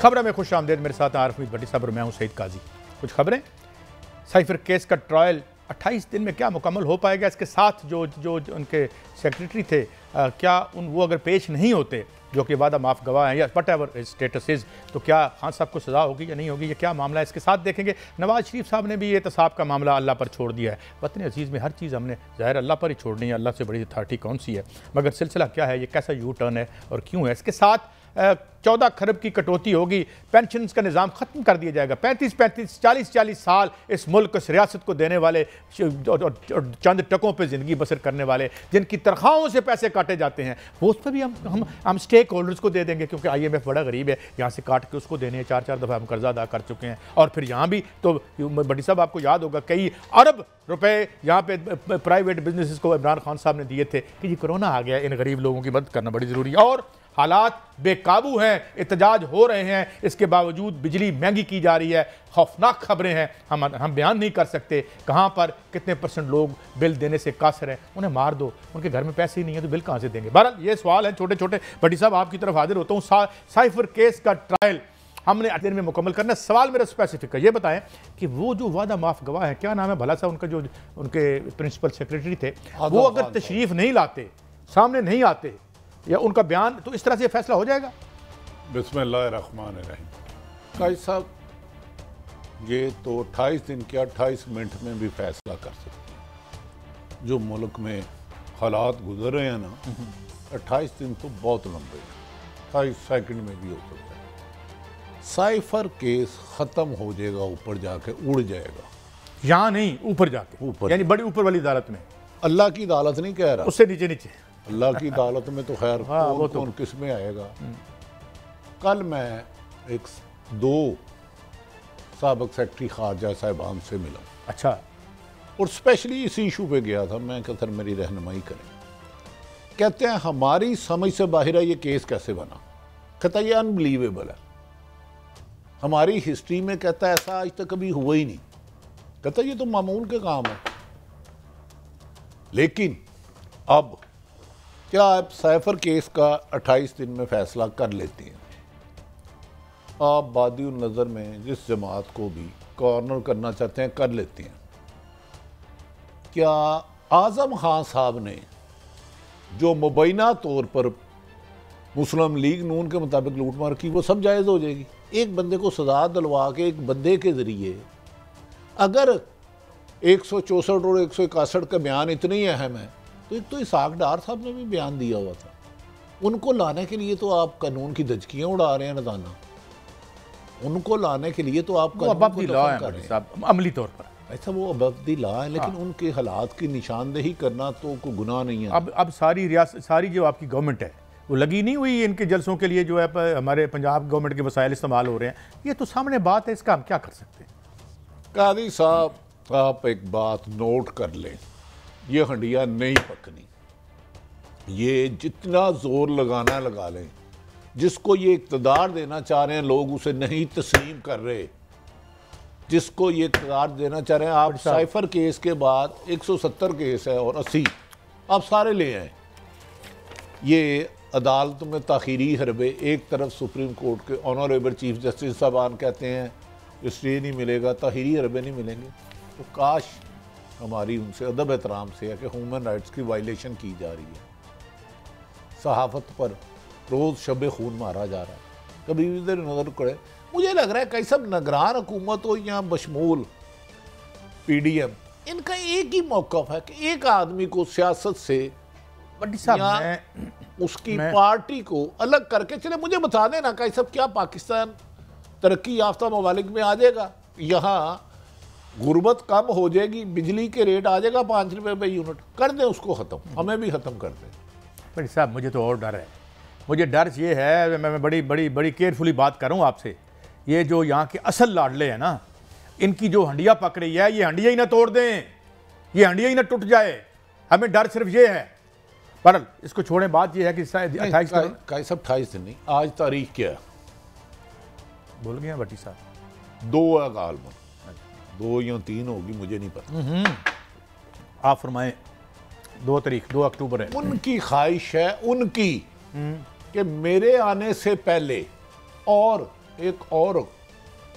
खबरें में खुश आमदेद मेरे साथ आरफ भट्टी साहब और मैं हूँ सईद काजी। कुछ खबरें? साइफर केस का ट्रायल 28 दिन में क्या मुकम्मल हो पाएगा? इसके साथ जो जो, जो उनके सेक्रेटरी थे आ, क्या उन वो अगर पेश नहीं होते जो कि वादा माफ़ गवाह हैं या वट एवर स्टेटस इज़ तो क्या खान साहब को सज़ा होगी या नहीं होगी? ये क्या मामला है? इसके साथ देखेंगे। नवाज़ शरीफ साहब ने भी ये एहतसाब का मामला अल्लाह पर छोड़ दिया है। वतन अज़ीज़ में हर चीज़ हमने ज़ाहिर अल्लाह पर ही छोड़नी है। अल्लाह से बड़ी अथॉरिटी कौन सी है? मगर सिलसिला क्या है? ये कैसा यू टर्न है और क्यों है? इसके साथ चौदह खरब की कटौती होगी। पेंशन का निज़ाम ख़त्म कर दिया जाएगा। पैंतीस पैंतीस, चालीस चालीस साल इस मुल्क इस रियासत को देने वाले चंद टकों पर ज़िंदगी बसर करने वाले, जिनकी तनख्वाहों से पैसे काटे जाते हैं, वो उस पर भी हम हम हम स्टेक होल्डर्स को दे देंगे, क्योंकि आई एम एफ़ बड़ा गरीब है। यहाँ से काट के उसको देने हैं। चार चार दफ़ा हम कर्जा अदा कर चुके हैं। और फिर यहाँ भी तो बड़ी साहब, आपको याद होगा, कई अरब रुपए यहाँ पे प्राइवेट बिज़नेस को इमरान खान साहब ने दिए थे कि जी कोरोना आ गया इन गरीब लोगों की मदद करना बड़ी ज़रूरी है। और हालात बेकाबू हैं एहतजाज हो रहे हैं। इसके बावजूद बिजली महँगी की जा रही है। खौफनाक खबरें हैं। हम हम बयान नहीं कर सकते कहाँ पर कितने परसेंट लोग बिल देने से कासर हैं। उन्हें मार दो। उनके घर में पैसे ही नहीं है तो बिल कहाँ से देंगे? बहरहाल ये सवाल है छोटे छोटे भट्टी साहब आपकी तरफ़ हाजिर होता हूँ। सा, साइफर केस का ट्रायल हमने दिन में मुकम्मल करना सवाल मेरा स्पेसिफिक है। ये बताएँ कि वो जो वादा माफ़ गवाह है क्या नाम है? भला सा उनका जो उनके प्रिंसिपल सेक्रेटरी थे वो अगर तशरीफ़ नहीं लाते सामने नहीं आते या उनका बयान तो इस तरह से फैसला हो जाएगा। बिस्मिल्लाहमान काजी साहब ये तो 28 दिन के 28 मिनट में भी फैसला कर सकते हैं। जो मुल्क में हालात गुजर रहे हैं ना 28 दिन तो बहुत लंबे हैं। अट्ठाईस सेकंड में भी हो सकता है। साइफर केस ख़त्म हो जाएगा ऊपर जाके उड़ जाएगा। यहाँ नहीं ऊपर जाके। ऊपर यानी बड़ी ऊपर वाली अदालत में। अल्लाह की अदालत नहीं कह रहा। उससे नीचे नीचे। अल्लाह की अदालत में तो खैर हाँ, वो तो किसमें आएगा? कल मैं एक दो सबक सेक्रेटरी खारजा साहबान से मिला। अच्छा। और स्पेशली इस इशू पे गया था मैं कहता मेरी रहनुमाई करें। कहते हैं हमारी समझ से बाहर है ये केस कैसे बना? कहता ये अनबिलीवेबल है। हमारी हिस्ट्री में कहता है ऐसा आज तक कभी हुआ ही नहीं। कहता ये तो मामूल के काम है। लेकिन अब क्या आप साइफर केस का 28 दिन में फैसला कर लेती हैं? आप बादी नज़र में जिस जमात को भी कॉर्नर करना चाहते हैं, कर लेती हैं। क्या आज़म खान साहब ने जो मुबैना तौर पर मुस्लिम लीग नून के मुताबिक लूटमार की, वो सब जायज़ हो जाएगी। एक बंदे को सजा दिलवा के एक बंदे के ज़रिए अगर एक सौ चौंसठ और एक सौ इकसठ का बयान इतने अहम है तो एक तो इसाक डार साहब ने भी बयान दिया हुआ था। उनको लाने के लिए तो आप कानून की दजकियाँ उड़ा रहे हैं नजाना उनको लाने के लिए तो आप अमली तौर पर। ऐसा वो अबदी ला है लेकिन हाँ। उनके हालात की निशानदेही करना तो कोई गुनाह नहीं है। अब अब सारी रियासत सारी जो आपकी गवर्नमेंट है वो लगी नहीं हुई इनके जलसों के लिए जो है हमारे पंजाब गवर्नमेंट के वसाइल इस्तेमाल हो रहे हैं। ये तो सामने बात है इसका हम क्या कर सकते हैं? कादी साहब आप एक बात नोट कर लें। ये हंडिया नहीं पकनी। ये जितना ज़ोर लगाना लगा लें जिसको ये इकतदार देना चाह रहे हैं लोग उसे नहीं तस्लीम कर रहे। जिसको ये इकतदार देना चाह रहे हैं आप साइफर केस के बाद 170 केस है और 80 आप सारे ले आए। ये अदालत में तखीरी हरबे एक तरफ़ सुप्रीम कोर्ट के ऑनरेबल चीफ जस्टिस साहबान कहते हैं इसलिए नहीं मिलेगा तहरी हरबे नहीं मिलेंगे। तो काश हमारी उनसे अदब एहतराम से है कि ह्यूमन राइट्स की वायलेशन की जा रही है। सहाफ़त पर रोज़ शब खून मारा जा रहा है। कभी इधर नज़र करे मुझे लग रहा है कई सब नगरान हुकूमत हो या बशमूल पी डी एम इनका एक ही मौक़ है कि एक आदमी को सियासत से उसकी पार्टी को अलग करके चले मुझे बता देना कई सब क्या पाकिस्तान तरक्की याफ्ता ममालिक में आ जाएगा। यहाँ गुर्बत कम हो जाएगी बिजली के रेट आ जाएगा पाँच रुपये पे यूनिट कर दें उसको ख़त्म हमें भी ख़त्म कर दें। भाई साहब मुझे तो और डर है। मुझे डर ये है मैं बड़ी बड़ी बड़ी केयरफुली बात करूँ आपसे। ये जो यहाँ के असल लाडले हैं ना इनकी जो हंडिया पक रही है ये हंडिया ही ना तोड़ दें। ये हंडिया ही ना टूट जाए। हमें डर सिर्फ़ ये है। पर इसको छोड़े बात ये है कि अट्ठाईस सब अट्ठाईस दिन नहीं आज तारीख क्या है? बोल गया भट्टी साहब। दो है गालमन दो या तीन होगी मुझे नहीं पता। हम्म। आप फरमाए। दो तारीख दो अक्टूबर है। उनकी ख्वाहिश है उनकी हम्म। कि मेरे आने से पहले और एक और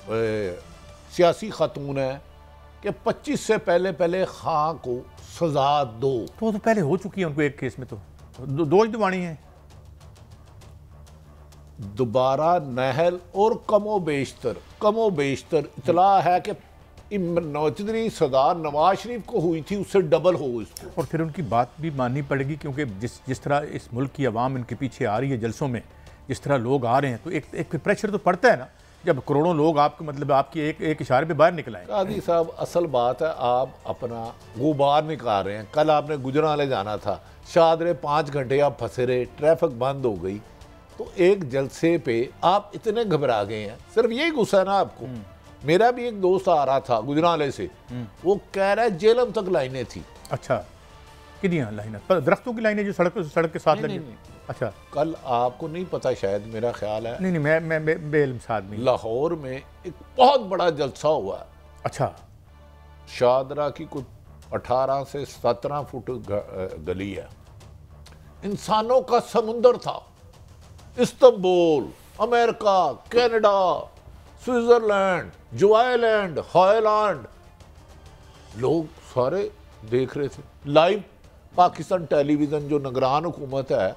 ए, सियासी खातून है कि 25 से पहले पहले खां को सजा दो। तो तो पहले हो चुकी है उनको एक केस में तो। दो, दो दबानी है। दोबारा नहल और कमो बेशतर कमो बेशतर इतला है कि नौचदरी सदार नवाज़ शरीफ को हुई थी उससे डबल हो इसको और फिर उनकी बात भी माननी पड़ेगी क्योंकि जिस जिस तरह इस मुल्क की आवाम इनके पीछे आ रही है जलसों में जिस तरह लोग आ रहे हैं तो एक एक प्रेशर तो पड़ता है ना जब करोड़ों लोग आपके मतलब आपकी एक एक इशारे पे बाहर निकल आए। कादी साहब असल बात है आप अपना गुबार निकाल रहे हैं? कल आपने गुजराले जाना था शादरे पाँच घंटे आप फंसे रहे ट्रैफ़िक बंद हो गई तो एक जलसे पे आप इतने घबरा गए हैं। सिर्फ़ यही गुस्सा है ना आपको? मेरा भी एक दोस्त आ रहा था गुजराले से। वो कह रहा है जेलम तक लाइनें थी। अच्छा। कितनी लाइनें? पर दरख्तों की लाइनें जो सड़क सड़क के साथ लगी? अच्छा। कल आपको नहीं पता शायद मेरा ख्याल है। नहीं नहीं मैं मैं, मैं बेलम आदमी लाहौर में एक बहुत बड़ा जलसा हुआ। अच्छा। शादरा की कुछ अठारह से सत्रह फुट गली है। इंसानों का समुंदर था। इस्तंबुल अमेरिका कनाडा स्विट्जरलैंड जोआलैंड हॉयलैंड। लोग सारे देख रहे थे। लाइव पाकिस्तान टेलीविज़न जो नगरान हुकूमत है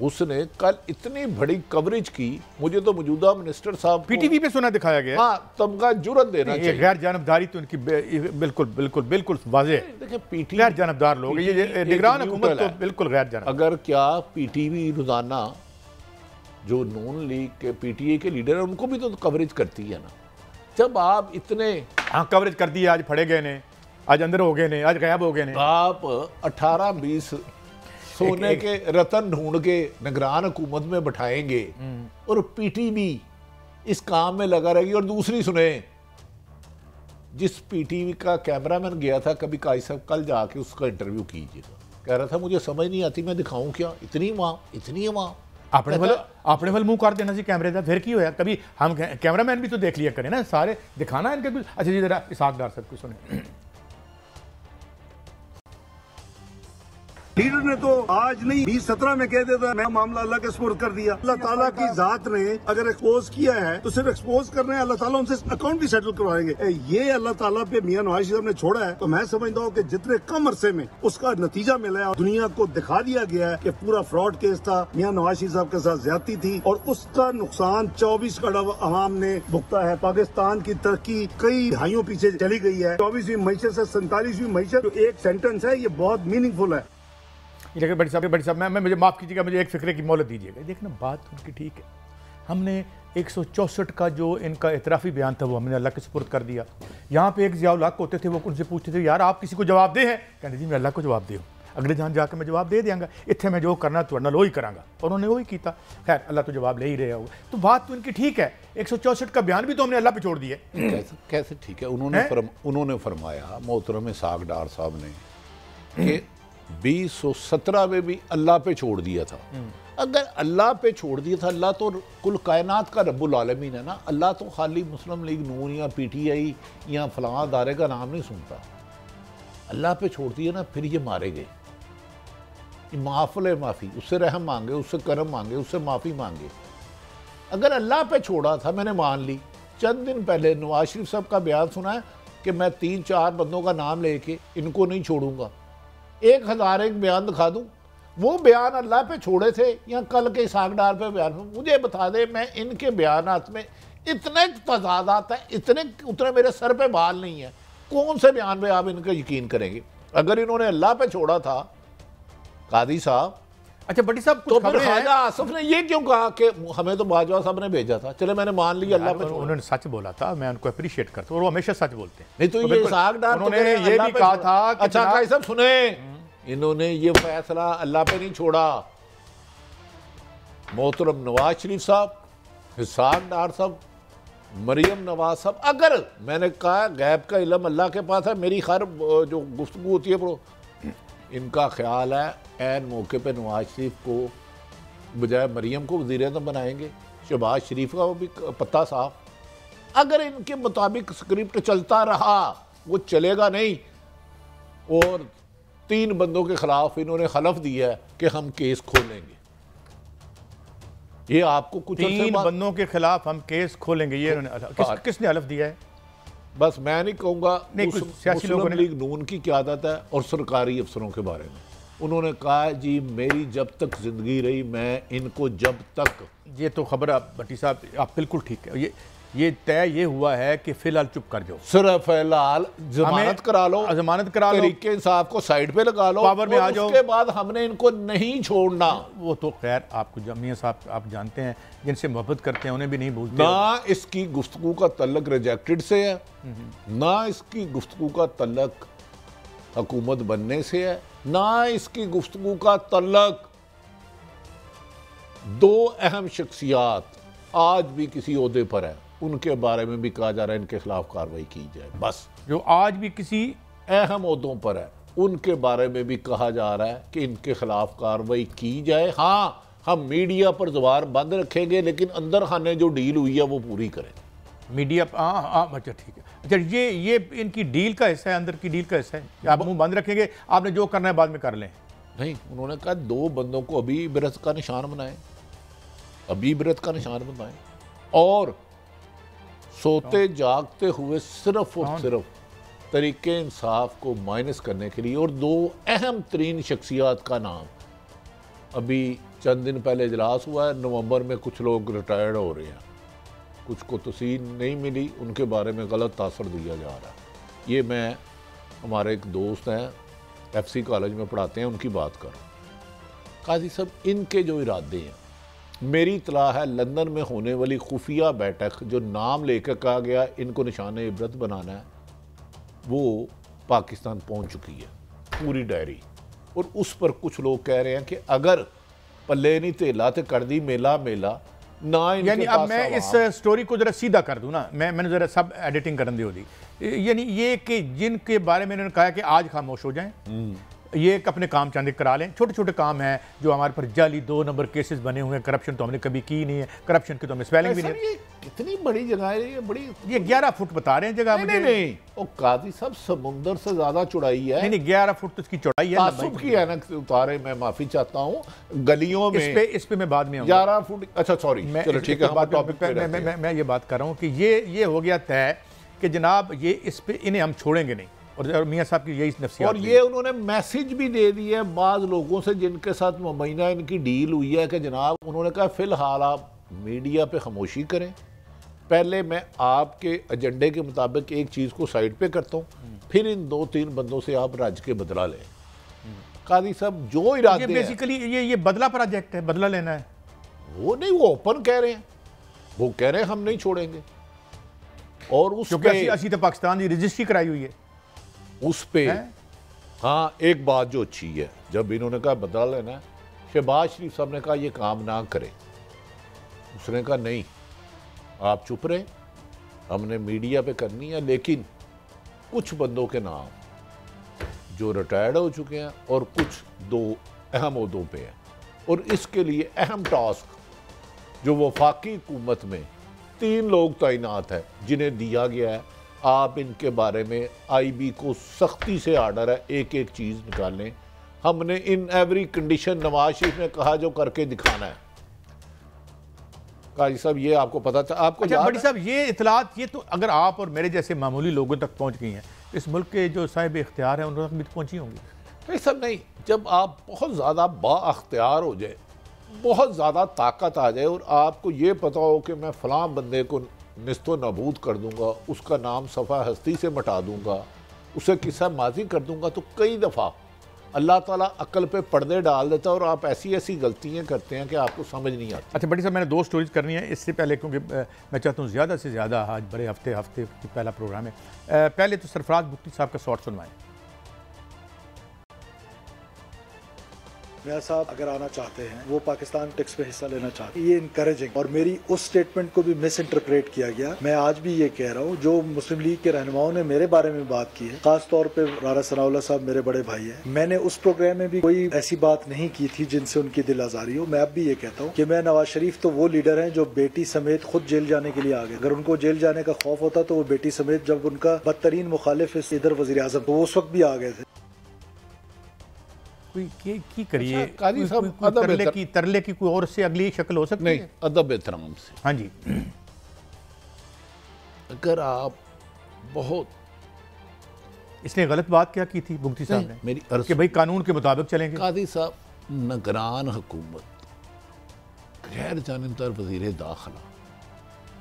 उसने कल इतनी बड़ी कवरेज की मुझे तो मौजूदा मिनिस्टर साहब पीटीवी पे सुना दिखाया गया। हाँ तमगा जुरत देना चाहिए। गैर जानबदारी तो उनकी बिल्कुल बिल्कुल बिल्कुल वाजे देखिए पीटीवी गैर जानबदार लोग ये निगरान हुकूमत तो बिल्कुल गैर जानब अगर क्या पीटीवी रोज़ाना जो नून लीग के पीटीए के लीडर है उनको भी तो कवरेज करती है ना। जब आप इतने हाँ कवरेज कर दी आज फड़े गए ने आज अंदर हो गए ने आज गायब हो गए ने। आप 18 बीस सोने एक, के रतन ढूंढ के निगरान हुकूमत में बैठाएँगे हम्म। और पीटीवी इस काम में लगा रहेगी। और दूसरी सुने जिस पीटीवी का कैमरामैन गया था कभी काई साहब कल जाके उसका इंटरव्यू कीजिएगा। कह रहा था मुझे समझ नहीं आती मैं दिखाऊँ क्या? इतनी वहाँ इतनी वहाँ। अपने वाल अपने वाल मुँह कर देना कैमरे का फिर की होया कभी हम कैमरामैन भी तो देख लिया करें ना सारे दिखाना इनके कुछ। अच्छा जी जरा इसाक सब कुछ सुने। लीडर ने तो आज नहीं, बीस सत्रह में कह देता मैं मामला अल्लाह के स्पोर्ट कर दिया। अल्लाह ताला की जात ने अगर एक्सपोज किया है तो सिर्फ़ एक्सपोज कर रहे हैं, अल्लाह ताला उनसे अकाउंट भी सेटल करवाएँगे। ये अल्लाह ताला पे मियाँ नवाज़ शरीफ ने छोड़ा है तो मैं समझता हूँ कि जितने कम अरसे में उसका नतीजा मिला है दुनिया को दिखा दिया गया है कि पूरा फ्रॉड केस था, मियाँ नवाज़ साहब के साथ ज़्यादा थी और उसका नुकसान चौबीस करोड़ अवाम ने भुगता है। पाकिस्तान की तरक्की कई ढाइयों पीछे चली गई है। चौबीसवीं मीशत से सैंतालीसवीं मीशत जो एक सेंटेंस है, ये बहुत मीनिंगफुल है। लेकिन बड़ी साहब बड़ी साहब मैं, मैं मुझे माफ़ कीजिएगा मुझे एक फिक्रे की मोहलत दीजिएगा। देखना बात उनकी ठीक है। हमने एक का जो इनका इतराफ़ी बयान था वो हमने अल्लाह के सपुर्द कर दिया। यहाँ पे एक जियाउल हक होते थे वो उनसे पूछते थे यार आप किसी को जवाब दे हैं? कहते जी मैं अल्लाह को जवाब दे अगले जान जाकर मैं जवाब दे देंगे इतने मैं जो करना तो वो वही करांगा। और उन्होंने वही किया खैर अल्लाह तो जवाब ले ही रहे हो। तो बात तो इनकी ठीक है। एक सौ चौसठ का बयान भी तो हमने अल्लाह पे छोड़ दिया कैसे कैसे ठीक है? उन्होंने फरम, उन्होंने फरमाया मोहतरम साग डार साहब ने कि बीस सौ सत्रह में भी अल्लाह पे छोड़ दिया था। अगर अल्लाह पे छोड़ दिया था अल्लाह तो कुल कायनात का रब्बुल आलमीन है ना। अल्लाह तो खाली मुस्लिम लीग नून या पीटीआई या फलां अदारे का नाम नहीं सुनता। अल्लाह पे छोड़ दिया ना फिर ये मारे गए। माफल माफ़ी उससे रहम मांगे उससे करम मांगे उससे माफ़ी मांगे। अगर अल्लाह पे छोड़ा था मैंने मान ली। चंद दिन पहले नवाज़ शरीफ साहब का बयान सुना है कि मैं तीन चार बंदों का नाम लेके इनको नहीं छोड़ूँगा। एक हज़ार एक बयान दिखा दूँ। वो बयान अल्लाह पे छोड़े थे या कल के सागडार पे बयान मुझे बता दे, मैं इनके बयान में इतने तजादात हैं, इतने, उतने मेरे सर पे बाल नहीं है। कौन से बयान पे आप इनका यकीन करेंगे? अगर इन्होंने अल्लाह पे छोड़ा था, कादी साहब अच्छा बड़ी साहब तो फिर ख्वाजा आसफ ने ये क्यों कहा कि हमें तो बाजवा साहब ने भेजा था? चले मैंने मान लिया अल्लाह पे उन्होंने सच बोला था मैं उनको अप्रिशिएट करता हूँ वो हमेशा सच बोलते हैं। नहीं तो, तो ये साग डाल तो उन्होंने ये भी कहा था अच्छा भाई साहब सुने। इन्होंने ये फैसला अल्लाह पे नहीं छोड़ा। मोहतरम नवाज़ शरीफ साहब हिसाब डार साहब मरियम नवाज़ साहब अगर मैंने कहा गैब का इलम अल्लाह के पास है मेरी खैर जो गुफ्तु होती है प्रो इनका ख्याल है एन मौके पर नवाज़ शरीफ को बजाय मरियम को वज़ीर अजम बनाएँगे। शहबाज शरीफ का वो भी पत्ता साफ़। अगर इनके मुताबिक स्क्रिप्ट चलता रहा वो चलेगा नहीं। और तीन बंदों के खिलाफ इन्होंने हलफ दिया है कि हम केस खोलेंगे। ये आपको कुछ तीन बंदों के खिलाफ हम केस खोलेंगे ये उन्होंने किस, किसने हलफ दिया है? बस मैं नहीं कहूँगा मुस्लिम लीग नून की क्या आदत है और सरकारी अफसरों के बारे में। उन्होंने कहा जी मेरी जब तक ज़िंदगी रही मैं इनको जब तक ये तो खबर आप भट्टी साहब आप बिल्कुल ठीक है। ये ये तय ये हुआ है कि फ़िलहाल चुप कर जाओ। सिर्फ़ फ़िलहाल जमानत करा लो जमानत करा लो। तरीके इंसाफ को साइड पे लगा लो पावर में आ जाओ। उसके बाद हमने इनको नहीं छोड़ना। वो तो खैर आपको जमिया साहब आप जानते हैं जिनसे मोहब्बत करते हैं उन्हें भी नहीं भूलते ना इसकी गुफ्तु का तल्लक रिजेक्टेड से है ना इसकी गुफ्तगू का तल्लक हकूमत बनने से है ना इसकी गुफ्तगू का तल्लक दो अहम शख्सियात आज भी किसी अहदे पर है। उनके बारे में भी कहा जा रहा है इनके खिलाफ कार्रवाई की जाए। बस। जो आज भी किसी अहम अहदों पर है। उनके बारे में भी कहा जा रहा है कि इनके खिलाफ कार्रवाई की जाए। हाँ हम मीडिया पर जबार बंद रखेंगे लेकिन अंदर खाने जो डील हुई है वो पूरी करें। मीडिया हाँ हाँ अच्छा ठीक है। अच्छा ये ये इनकी डील का हिस्सा है अंदर की डील का हिस्सा है? आप मुँह बंद रखेंगे आपने जो करना है बाद में कर लें। नहीं उन्होंने कहा दो बंदों को अभी इबरत का निशान बनाए। अभी इबरत का निशान बनाए। और सोते जागते हुए सिर्फ़ और सिर्फ़ तरीके इंसाफ को माइनस करने के लिए और दो अहम तरीन शख्सियात का नाम। अभी चंद दिन पहले इजलास हुआ है नवंबर में कुछ लोग रिटायर्ड हो रहे हैं। कुछ को तसीन नहीं मिली उनके बारे में गलत तासर दिया जा रहा है। ये मैं हमारे एक दोस्त हैं एफसी कॉलेज में पढ़ाते हैं उनकी बात करूँ। काजी साहब इनके जो इरादे हैं मेरी इतला है लंदन में होने वाली खुफिया बैठक जो नाम लेकर कहा गया इनको निशान इबरत बनाना है वो पाकिस्तान पहुँच चुकी है पूरी डायरी। और उस पर कुछ लोग कह रहे हैं कि अगर पल्ले नहीं तेला तो कर दी मेला मेला ना यानी अब मैं इस स्टोरी को जरा सीधा कर दूँ ना मैं मैंने जरा सब एडिटिंग करन दी यानी ये कि जिनके बारे में इन्होंने कहा कि आज खामोश हो जाएँ ये एक अपने काम चांदे करा लें। छोटे छोटे काम हैं जो हमारे पर जाली दो नंबर केसेस बने हुए हैं। करप्शन तो हमने कभी की नहीं है। करप्शन की तो हमें स्पेलिंग भी नहीं ये कितनी बड़ी जगह है ये बड़ी ये ग्यारह फुट बता रहे हैं जगह नहीं नहीं नहीं। ओ काजी साहब समुंदर से ज़्यादा चौड़ाई है। नहीं नहीं ग्यारह फुट तो इसकी चौड़ाई है तासुब की ऐनक से उतारे मैं माफ़ी चाहता हूँ। गलियों में इस पे इस पे मैं बाद में ग्यारह फुट अच्छा सॉरी मैं चलो ठीक है टॉपिक पे मैं, मैं, रहते मैं, हैं। मैं ये बात कर रहा हूँ कि ये ये हो गया तय कि जनाब ये इस पे इन्हें हम छोड़ेंगे नहीं। और मियाँ साहब की यही नफसियात और ये उन्होंने मैसेज भी दे दिया है बाज लोगों से जिनके साथ मुबैना इनकी डील हुई है कि जनाब उन्होंने कहा फ़िलहाल आप मीडिया पे खामोशी करें। पहले मैं आपके एजेंडे के मुताबिक एक चीज़ को साइड पे करता हूँ। फिर इन दो तीन बंदों से आप राज्य के बदला लें। कादी साहब जो इरादे बेसिकली ये ये बदला प्रोजेक्ट है बदला लेना है। वो नहीं वो ओपन कह रहे हैं। वो कह रहे हैं हम नहीं छोड़ेंगे। और उस क्योंकि पे असी, असी तो पाकिस्तान की रजिस्ट्री कराई हुई है। उस पे हैं? हाँ एक बात जो अच्छी है जब इन्होंने कहा बदला लेना शहबाज शरीफ साहब ने कहा ये काम ना करे उसने कहा नहीं आप चुप रहे हमने मीडिया पे करनी है लेकिन कुछ बंदों के नाम जो रिटायर्ड हो चुके हैं और कुछ दो अहम उहदों पे हैं और इसके लिए अहम टास्क जो वफाकी हुकूमत में तीन लोग तैनात है जिन्हें दिया गया है आप इनके बारे में आईबी को सख्ती से आर्डर है एक एक चीज़ निकालें हमने in every condition Nawaz Sharif ने कहा जो करके दिखाना है। काजी साहब ये आपको पता था आपको अच्छा बड़ी साहब ये इतलात ये तो अगर आप और मेरे जैसे मामूली लोगों तक पहुँच गई हैं इस मुल्क के जो साहिब इख्तियार हैं उन तक भी तो पहुँची होंगी। नहीं सब नहीं जब आप बहुत ज़्यादा बाख्तियार हो जाए बहुत ज़्यादा ताकत आ जाए और आपको ये पता हो कि मैं फ़लाँ बंदे को निस्तो नबूद कर दूँगा, उसका नाम सफ़ा हस्ती से मटा दूँगा, उसे किस्सा माजी कर दूँगा तो कई दफ़ा अल्लाह ताला अकल पे पर्दे डाल देता है और आप ऐसी ऐसी गलतियाँ करते हैं कि आपको समझ नहीं आती। अच्छा बड़ी साहब, मैंने दो स्टोरीज करनी है, इससे पहले क्योंकि मैं चाहता हूँ ज़्यादा से ज़्यादा आज बड़े हफ़्ते हफ़्ते पहला प्रोग्राम है। पहले तो सरफराज मुफ्ती साहब का शॉर्ट सुनवाएँ। मियाँ साहब अगर आना चाहते हैं, वो पाकिस्तान टेक्स में हिस्सा लेना चाहते हैं, ये इनकरेजिंग और मेरी उस स्टेटमेंट को भी मिस इंटरप्रेट किया गया। मैं आज भी ये कह रहा हूँ, जो मुस्लिम लीग के रहनुमाओं ने मेरे बारे में बात की है खास तौर पे रारा सनाउल्ला साहब मेरे बड़े भाई है। मैंने उस प्रोग्राम में भी कोई ऐसी बात नहीं की थी जिनसे उनकी दिल आजारी हो। मैं अब भी ये कहता हूँ कि मैं नवाज़ शरीफ तो वो लीडर हैं जो बेटी समेत खुद जेल जाने के लिए आ गए। अगर उनको जेल जाने का खौफ होता तो वो बेटी समेत जब उनका बदतरीन मुखालिफ इधर वजी आज़म तो उस वक्त भी आ गए थे। कोई की, की करिए? अच्छा, काजी साहब, कोई- कोई अदब तरले की तरले की कोई और से अगली शक्ल हो सकती नहीं है? अदब एहतराम से। हाँ जी। अगर आप बहुत इसने गलत बात क्या की थी बुगटी साहब ने? मेरी अर्ज़ कि भाई कानून के मुताबिक चलेंगे? कादी साहब नगरान हुकूमत गैर जानबदार वज़ीर दाखिला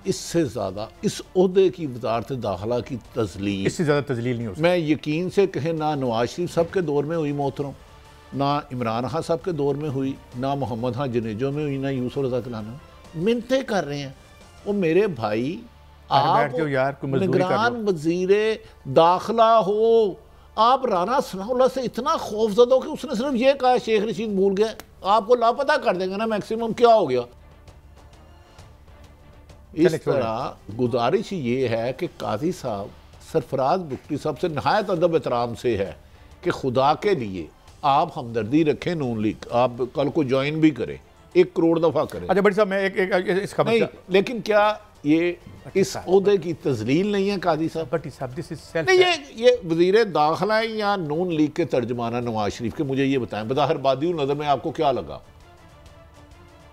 इससे ज़्यादा इस अहदे की वजारत दाखिला की तजलील इससे ज़्यादा तजलील नहीं हो सकती। मैं यकीन से कहें ना नवाज़ शरीफ साहब के दौर में हुई मोहतरम ना इमरान खान साहब के दौर में हुई ना मोहम्मद खान जनेजो में हुई ना यूसुफ रजा कलाना मिनते कर रहे हैं। वो मेरे भाई आप। निगरान वज़ीर दाखिला हो। आप राना सनाउल्ला से इतना खौफजदा हो कि उसने सिर्फ़ ये कहा शेख रशीद भूल गए। आपको लापता कर देंगे ना मैक्सिमम क्या हो गया? इस तरह गुजारिश ये है कि काजी साहब सरफराज बुख्ती साहब से नहायत अदब एहतराम से है कि खुदा के लिए आप हमदर्दी रखें नून लीग आप कल को ज्वाइन भी करें। एक करोड़ दफ़ा करें। अच्छा बड़ी साहब मैं एक, एक, एक इस खबर नहीं लेकिन क्या ये इस अहदे की तजलील नहीं है काजी साहब? बटी साहब दिस इज़ सेल्फ नहीं ये ये वज़ीर दाखिला है या नून लीग के तर्जमाना नवाज़ शरीफ के? मुझे ये बताएँ। बदाहर बादी नज़र में आपको क्या लगा?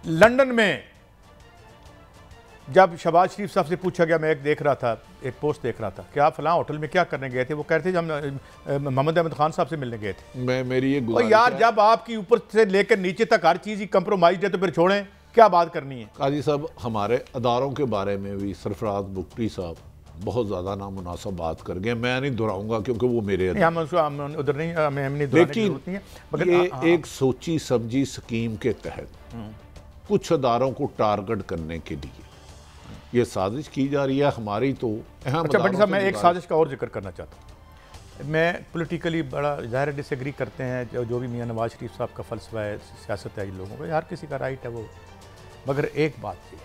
लंदन में जब शबाज शरीफ साहब से पूछा गया मैं एक देख रहा था एक पोस्ट देख रहा था कि आप फलां होटल में क्या करने गए थे? वो कह रहे थे हम मोहम्मद अहमद खान साहब से मिलने गए थे। मैं मेरी ये और यार जब आपकी ऊपर से लेकर नीचे तक हर चीज़ ही कंप्रोमाइज है तो फिर छोड़ें क्या बात करनी है? काजी साहब हमारे अदारों के बारे में भी सरफराज बुकटी साहब बहुत ज़्यादा नामुनासब बात कर गए। मैं नहीं दोहराऊँगा क्योंकि वो मेरे हम उधर नहीं हमें नहीं लेकिन ये हाँ, हाँ, एक सोची समझी स्कीम के तहत कुछ अदारों को टारगेट करने के लिए ये साजिश की जा रही है हमारी तो अच्छा अदारों साहब मैं एक साजिश का और ज़िक्र करना चाहता हूँ। मैं पॉलिटिकली बड़ा ज़ाहिर डिसग्री करते हैं जो जो भी मियाँ नवाज़ शरीफ साहब का फ़लसफा है सियासत है इन लोगों का हर किसी का राइट है वो। मगर एक बात थी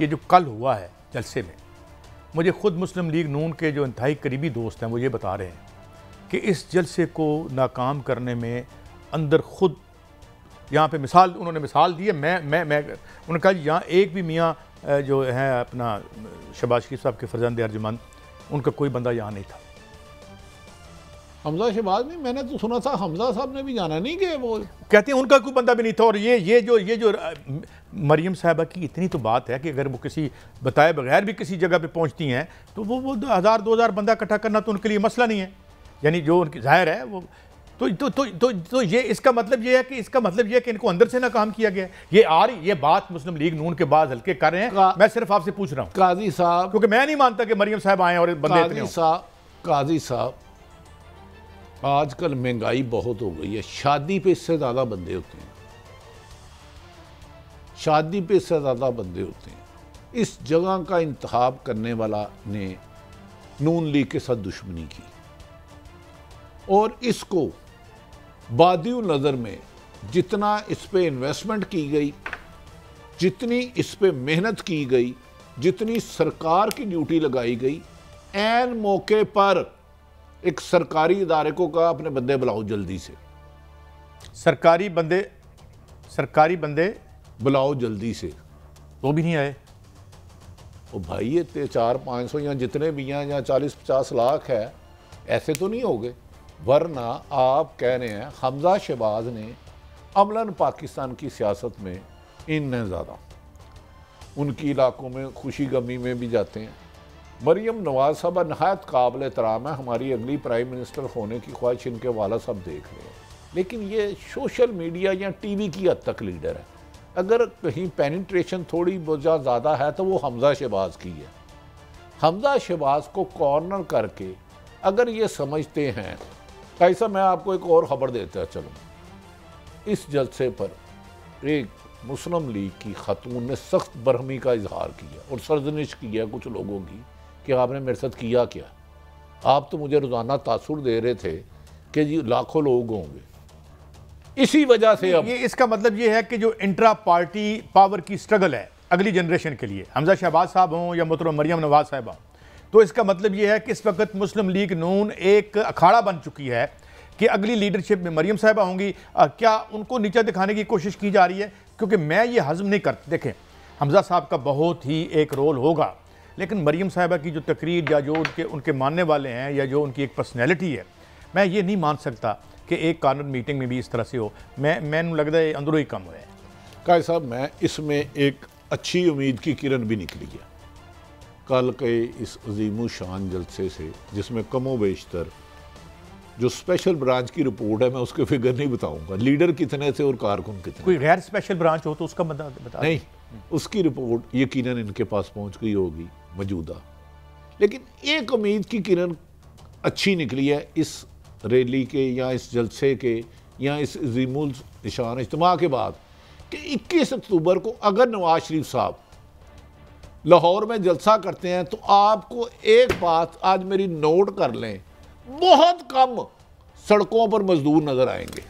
ये जो कल हुआ है जलसे में मुझे खुद मुस्लिम लीग नून के जो इंतहाई करीबी दोस्त हैं वो ये बता रहे हैं कि इस जलसे को नाकाम करने में अंदर खुद यहाँ पे मिसाल उन्होंने मिसाल दी है मैं मैं मैं उन्होंने कहा यहाँ एक भी मियाँ जो है अपना शहबाज शरीफ साहब के फर्जंद अर्जुमंद उनका कोई बंदा यहाँ नहीं था। हमजा शहबाज नहीं मैंने तो सुना था हमजा साहब ने भी जाना नहीं कि वो कहते हैं उनका कोई बंदा भी नहीं था और ये ये जो ये जो मरियम साहबा की इतनी तो बात है कि अगर वो किसी बताए बगैर भी किसी जगह पे पहुँचती हैं तो वो वो हज़ार दो हज़ार बंदा इकट्ठा करना तो उनके लिए मसला नहीं है। यानी जो उनकी ज़ाहिर है वो तो तो तो तो, तो ये इसका मतलब ये है कि इसका मतलब ये है कि इनको अंदर से ना काम किया गया। ये आ रही ये बात मुस्लिम लीग नून के बाद हल्के कर रहे हैं। मैं सिर्फ़ आपसे पूछ रहा हूँ। काजी साहब क्योंकि मैं नहीं मानता कि मरियम साहब आए और बंदे काजी साहब काजी साहब आजकल महँगाई बहुत हो गई है। शादी पे इससे ज़्यादा बंदे होते हैं। शादी पे इससे ज़्यादा बंदे होते हैं। इस जगह का इंतखाब करने वाला ने नून लीग के साथ दुश्मनी की। और इसको बादी नज़र में जितना इस पर इन्वेस्टमेंट की गई जितनी इस पर मेहनत की गई जितनी सरकार की ड्यूटी लगाई गई एन मौके पर एक सरकारी इदारे को कहा अपने बंदे बुलाओ जल्दी से। सरकारी बंदे सरकारी बंदे बुलाओ जल्दी से। वो भी नहीं आए। ओ भाई ये ते चार पाँच सौ या जितने भी हैं या चालीस पचास लाख है ऐसे तो नहीं हो गए वरना आप कह रहे हैं, हमजा शहबाज ने अमला पाकिस्तान की सियासत में इनने ज़्यादा। उनकी इलाकों में खुशी गमी में भी जाते हैं। मरियम नवाज़ साहबा नहायत काबिल एहतराम है, हमारी अगली प्राइम मिनिस्टर होने की ख्वाहिश इनके वाला साहब देख रहे हैं। लेकिन ये सोशल मीडिया या टीवी की हद तक लीडर है। अगर कहीं पेनिट्रेशन थोड़ी बहुत ज़्यादा है तो वो हमजा शहबाज की है। हमजा शहबाज को कॉर्नर करके अगर ये समझते हैं ऐसा मैं आपको एक और खबर देता चलूँ। इस जलसे पर एक मुस्लिम लीग की खातून ने सख्त बरहमी का इजहार किया और सरजनिश किया कुछ लोगों की कि आपने मेरे साथ किया क्या? आप तो मुझे रोज़ाना तासुर दे रहे थे कि जी लाखों लोग होंगे। इसी वजह से अब ये इसका मतलब ये है कि जो इंट्रा पार्टी पावर की स्ट्रगल है अगली जनरेशन के लिए। हमजा शहबाज साहब हों या मोहतरम मरियम नवाज़ साहब हों तो इसका मतलब ये है कि इस वक्त मुस्लिम लीग नून एक अखाड़ा बन चुकी है कि अगली लीडरशिप में मरियम साहबा होंगी क्या उनको नीचा दिखाने की कोशिश की जा रही है? क्योंकि मैं ये हजम नहीं कर देखें, हमजा साहब का बहुत ही एक रोल होगा, लेकिन मरीम साहबा की जो तकरीर या जो उनके उनके मानने वाले हैं या जो उनकी एक पर्सनैलिटी है, मैं ये नहीं मान सकता कि एक कॉर्नर मीटिंग में भी इस तरह से हो। मैं, मैंने लगता है अंदरों ही कम हुआ है। काय साहब मैं इसमें एक अच्छी उम्मीद की किरण भी निकली है। कल के इस अजीम शान जलसे से जिसमें कमो बेशतर जो स्पेशल ब्रांच की रिपोर्ट है मैं उसके फिगर नहीं बताऊँगा। लीडर कितने थे और कारकुन कितने कोई गैर स्पेशल ब्रांच हो तो उसका बता नहीं उसकी रिपोर्ट यकीनन इनके पास पहुँच गई होगी मौजूदा। लेकिन एक उम्मीद की किरण अच्छी निकली है इस रैली के या इस जलसे के या इस जीमुल निशान इज्तम के बाद कि 21 अक्टूबर को अगर नवाज़ शरीफ साहब लाहौर में जलसा करते हैं तो आपको एक बात आज मेरी नोट कर लें बहुत कम सड़कों पर मजदूर नज़र आएँगे।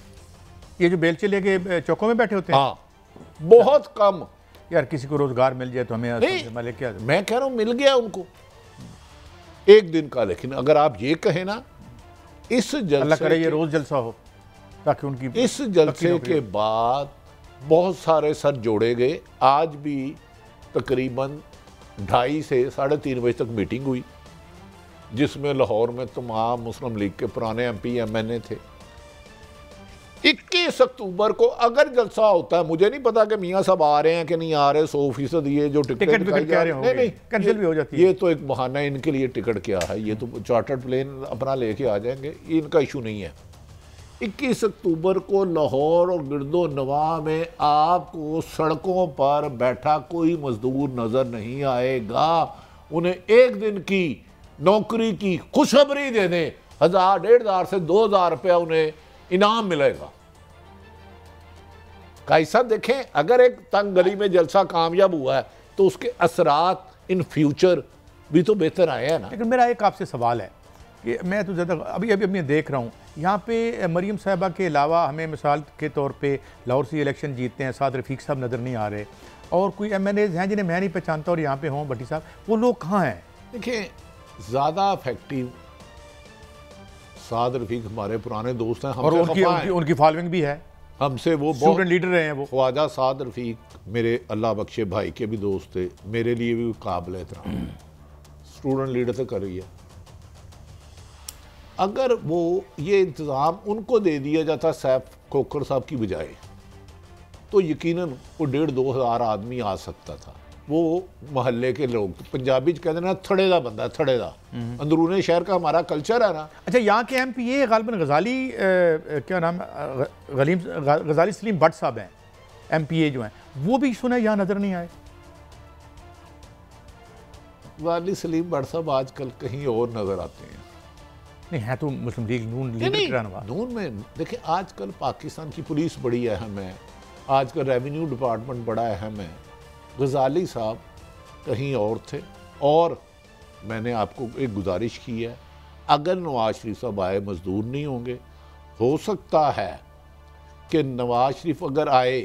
ये जो बेलचे लेके चौकों में बैठे होते हैं? हाँ बहुत कम। यार किसी को रोज़गार मिल जाए तो हमें नहीं मैं कह रहा हूँ मिल गया उनको। एक दिन का लेकिन अगर आप ये कहें ना इस जलसा जलसे करे ये रोज जलसा हो ताकि उनकी इस जलसे के बाद बहुत सारे सर जोड़े गए। आज भी तकरीबन ढाई से साढ़े तीन बजे तक मीटिंग हुई जिसमें लाहौर में तमाम मुस्लिम लीग के पुराने M P M N A थे। इक्कीस अक्टूबर को अगर जलसा होता है मुझे नहीं पता कि मियाँ साहब आ रहे हैं कि नहीं आ रहे सौ फ़ीसद ये जो टिकट टिकट नहीं नहीं कैंसिल भी हो जाती है। ये तो एक बहाना है इनके लिए टिकट क्या है? ये तो चार्टर्ड प्लेन अपना लेके आ जाएँगे ये इनका इशू नहीं है। 21 अक्टूबर को लाहौर और गिरदो नवा में आपको सड़कों पर बैठा कोई मजदूर नज़र नहीं आएगा। उन्हें एक दिन की नौकरी की खुशखबरी दे दें हज़ार डेढ़ हज़ार से दो हज़ार रुपया उन्हें इनाम मिलेगा। कैसा देखें, अगर एक तंग गली में जलसा कामयाब हुआ है तो उसके असरात इन फ्यूचर भी तो बेहतर आए हैं ना। लेकिन मेरा एक आपसे सवाल है कि मैं तो ज़्यादा अभी अभी अभी देख रहा हूँ। यहाँ पे मरीम साहबा के अलावा हमें मिसाल के तौर पे लाहौर से इलेक्शन जीतते हैं साथ रफ़ीक साहब नज़र नहीं आ रहे। और कोई एम हैं जिन्हें मैं नहीं पहचानता और यहाँ पे हों भट्टी साहब वो लोग कहाँ हैं? देखिए ज़्यादा अफेक्टिव साद रफीक हमारे पुराने दोस्त हैं और उनकी उनकी, उनकी फॉलोइंग भी है। हमसे वो स्टूडेंट बहुत लीडर रहे हैं वो। ख्वाजा साद रफीक मेरे अल्लाह बख्शे भाई के भी दोस्त थे मेरे लिए भी काबिल एहतराम। स्टूडेंट लीडर से कर रही है। अगर वो ये इंतज़ाम उनको दे दिया जाता सैफ खोखर साहब की बजाय तो यकीनन वो डेढ़ दो हज़ार आदमी आ सकता था। वो मोहल्ले के लोग पंजाबी कहते ना थड़े दा बंदा थड़े दा अंदरूनी शहर का हमारा कल्चर है ना। अच्छा यहाँ के एम पी ए गालबन गजाली क्या नाम गलीम गजाली सलीम भट्ट साहब हैं एम पी ए जो हैं। वो भी सुने यहाँ नज़र नहीं आए? वाली सलीम भट्ट साहब आजकल कहीं और नज़र आते हैं। नहीं है तो मुस्लिम लीग नून रहनुमा नून में देखिए आजकल पाकिस्तान की पुलिस बड़ी अहम है आजकल रेवेन्यू डिपार्टमेंट बड़ा अहम है गजाली साहब कहीं और थे और मैंने आपको एक गुजारिश की है अगर नवाज़ शरीफ साहब आए मजदूर नहीं होंगे हो सकता है कि नवाज़ शरीफ अगर आए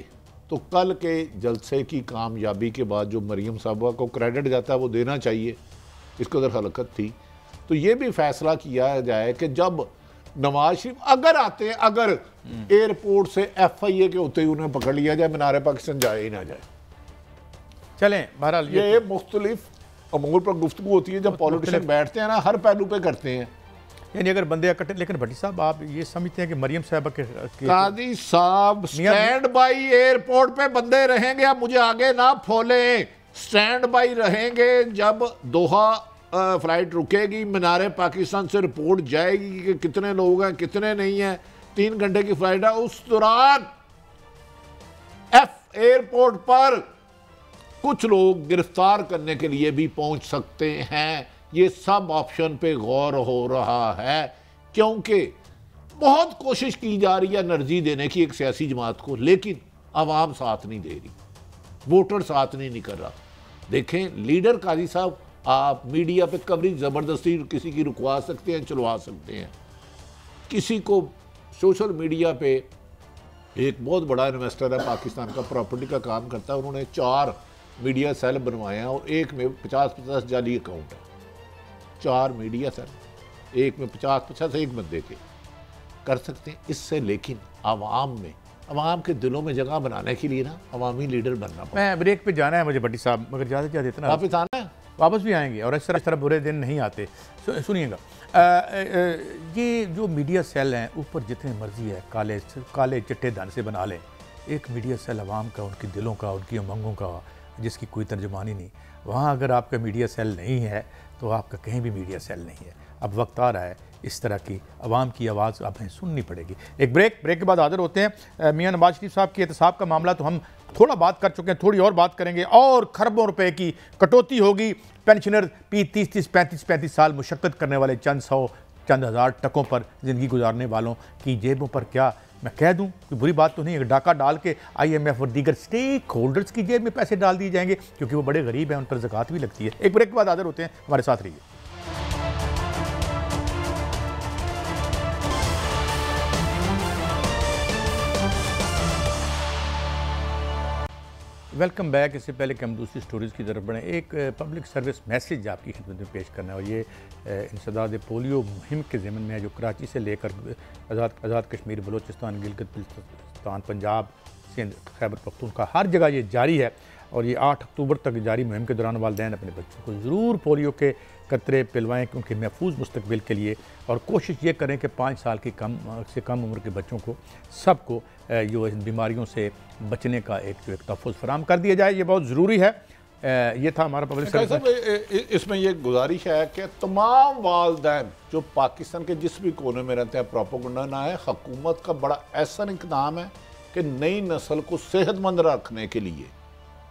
तो कल के जलसे की कामयाबी के बाद जो मरीम साहबा को क्रेडिट जाता है वो देना चाहिए। इस कदर हरकत थी। तो ये भी फैसला किया जाए कि जब नवाज़ शरीफ अगर आते हैं अगर एयरपोर्ट से एफ़ आई ए के होते ही उन्हें पकड़ लिया जाए मीनार पाकिस्तान जाए ही ना जाए। चलें बहरहाल ये ये मुख्तलिफ़ अमूर पर गुफ्तु होती है जब पॉलिटिशियन बैठते हैं ना हर पहलू पे करते हैं। यानी अगर बंदे इकट्ठे लेकिन भट्टी साहब आप ये समझते हैं कि मरियम साहब के, के कादी साहब स्टैंड बाई एयरपोर्ट पे बंदे रहेंगे आप मुझे आगे ना फोले। स्टैंड बाई रहेंगे जब दोहा फ़्लाइट रुकेगी, मीनार पाकिस्तान से रिपोर्ट जाएगी कि कितने लोग हैं, कितने नहीं हैं। तीन घंटे की फ़्लाइट है। उस दौरान एफ़ एयरपोर्ट पर कुछ लोग गिरफ़्तार करने के लिए भी पहुँच सकते हैं। ये सब ऑप्शन पे गौर हो रहा है, क्योंकि बहुत कोशिश की जा रही है एनर्जी देने की एक सियासी जमात को, लेकिन आवाम साथ नहीं दे रही। वोटर साथ नहीं निकल रहा। देखें, लीडर काजी साहब आप मीडिया पे कवरेज ज़बरदस्ती किसी की रुकवा सकते हैं चलवा सकते हैं। किसी को सोशल मीडिया पे एक बहुत बड़ा इन्वेस्टर है पाकिस्तान का प्रॉपर्टी का काम करता है उन्होंने चार मीडिया सेल बनवाए हैं और एक में पचास पचास जाली अकाउंट है। चार मीडिया सेल एक में पचास पचास एक बंदे के। कर सकते हैं इससे लेकिन आवाम में आवाम के दिलों में जगह बनाने के लिए ना अवामी लीडर बनना मैं ब्रेक पे जाना है मुझे भट्टी साहब मगर ज़्यादा ज़्यादा इतना है वापिस भी आएँगे और इस तरह इस तरह बुरे दिन नहीं आते। सुनिएगा। ये जो मीडिया सेल हैं, ऊपर जितने मर्ज़ी है, काले काले चिट्टे धन से बना लें। एक मीडिया सेल आवाम का, उनके दिलों का, उनकी उमंगों का, जिसकी कोई तर्जमानी नहीं। वहाँ अगर आपका मीडिया सेल नहीं है तो आपका कहीं भी मीडिया सेल नहीं है। अब वक्त आ रहा है इस तरह की आवाम की आवाज़ अब हमें सुननी पड़ेगी। एक ब्रेक ब्रेक के बाद हाजिर होते हैं मियाँ नवाज़ शरीफ साहब के एहतसाब का मामला तो हम थोड़ा बात कर चुके हैं, थोड़ी और बात करेंगे, और खरबों रुपए की कटौती होगी। पेंशनर पी तीस तीस, पैंतीस पैंतीस साल मुशक्क़त करने वाले चंद सौ, चंद हज़ार टकों पर ज़िंदगी गुजारने वालों की जेबों पर क्या मैं कह दूँ? कोई बुरी बात तो नहीं है डाका डाल के आईएमएफ और दीगर स्टेक होल्डर्स की जेब में पैसे डाल दिए जाएँगे, क्योंकि वो बड़े गरीब हैं, उन पर ज़कात भी लगती है। एक ब्रेक के बाद हाजिर होते हैं, हमारे साथ रहिए। वेलकम बैक इससे पहले कि हम दूसरी स्टोरीज़ की तरफ़ बढ़ें, एक पब्लिक सर्विस मैसेज आपकी खिदमत में पेश करना है और ये इंसदाद पोलियो मुहिम के ज़मन में है जो कराची से लेकर आज़ाद आज़ाद कश्मीर, बलोचिस्तान, गिलगित बल्तिस्तान पंजाब, सिंध, खैबर पख्तूनखा हर जगह ये जारी है। और ये आठ अक्टूबर तक जारी मुहिम के दौरान वालदे अपने बच्चों को ज़रूर पोलियो के कतरे पिलवाएँ कि उनके महफूज मुस्तबिल के लिए और कोशिश ये करें कि पाँच साल की कम से कम उम्र के बच्चों को सबको जो इन बीमारियों से बचने का एक जो एक तहफ़ फराम कर दिया जाए। ये बहुत ज़रूरी है। ये था हमारा पब्लिक सर्विस ए- ए- इसमें ये गुजारिश है कि तमाम वालदेन जो पाकिस्तान के जिस भी कोने में रहते हैं प्रोपोगंडा ना है हकूमत का बड़ा ऐसा इकदाम है कि नई नस्ल को सेहतमंद रखने के लिए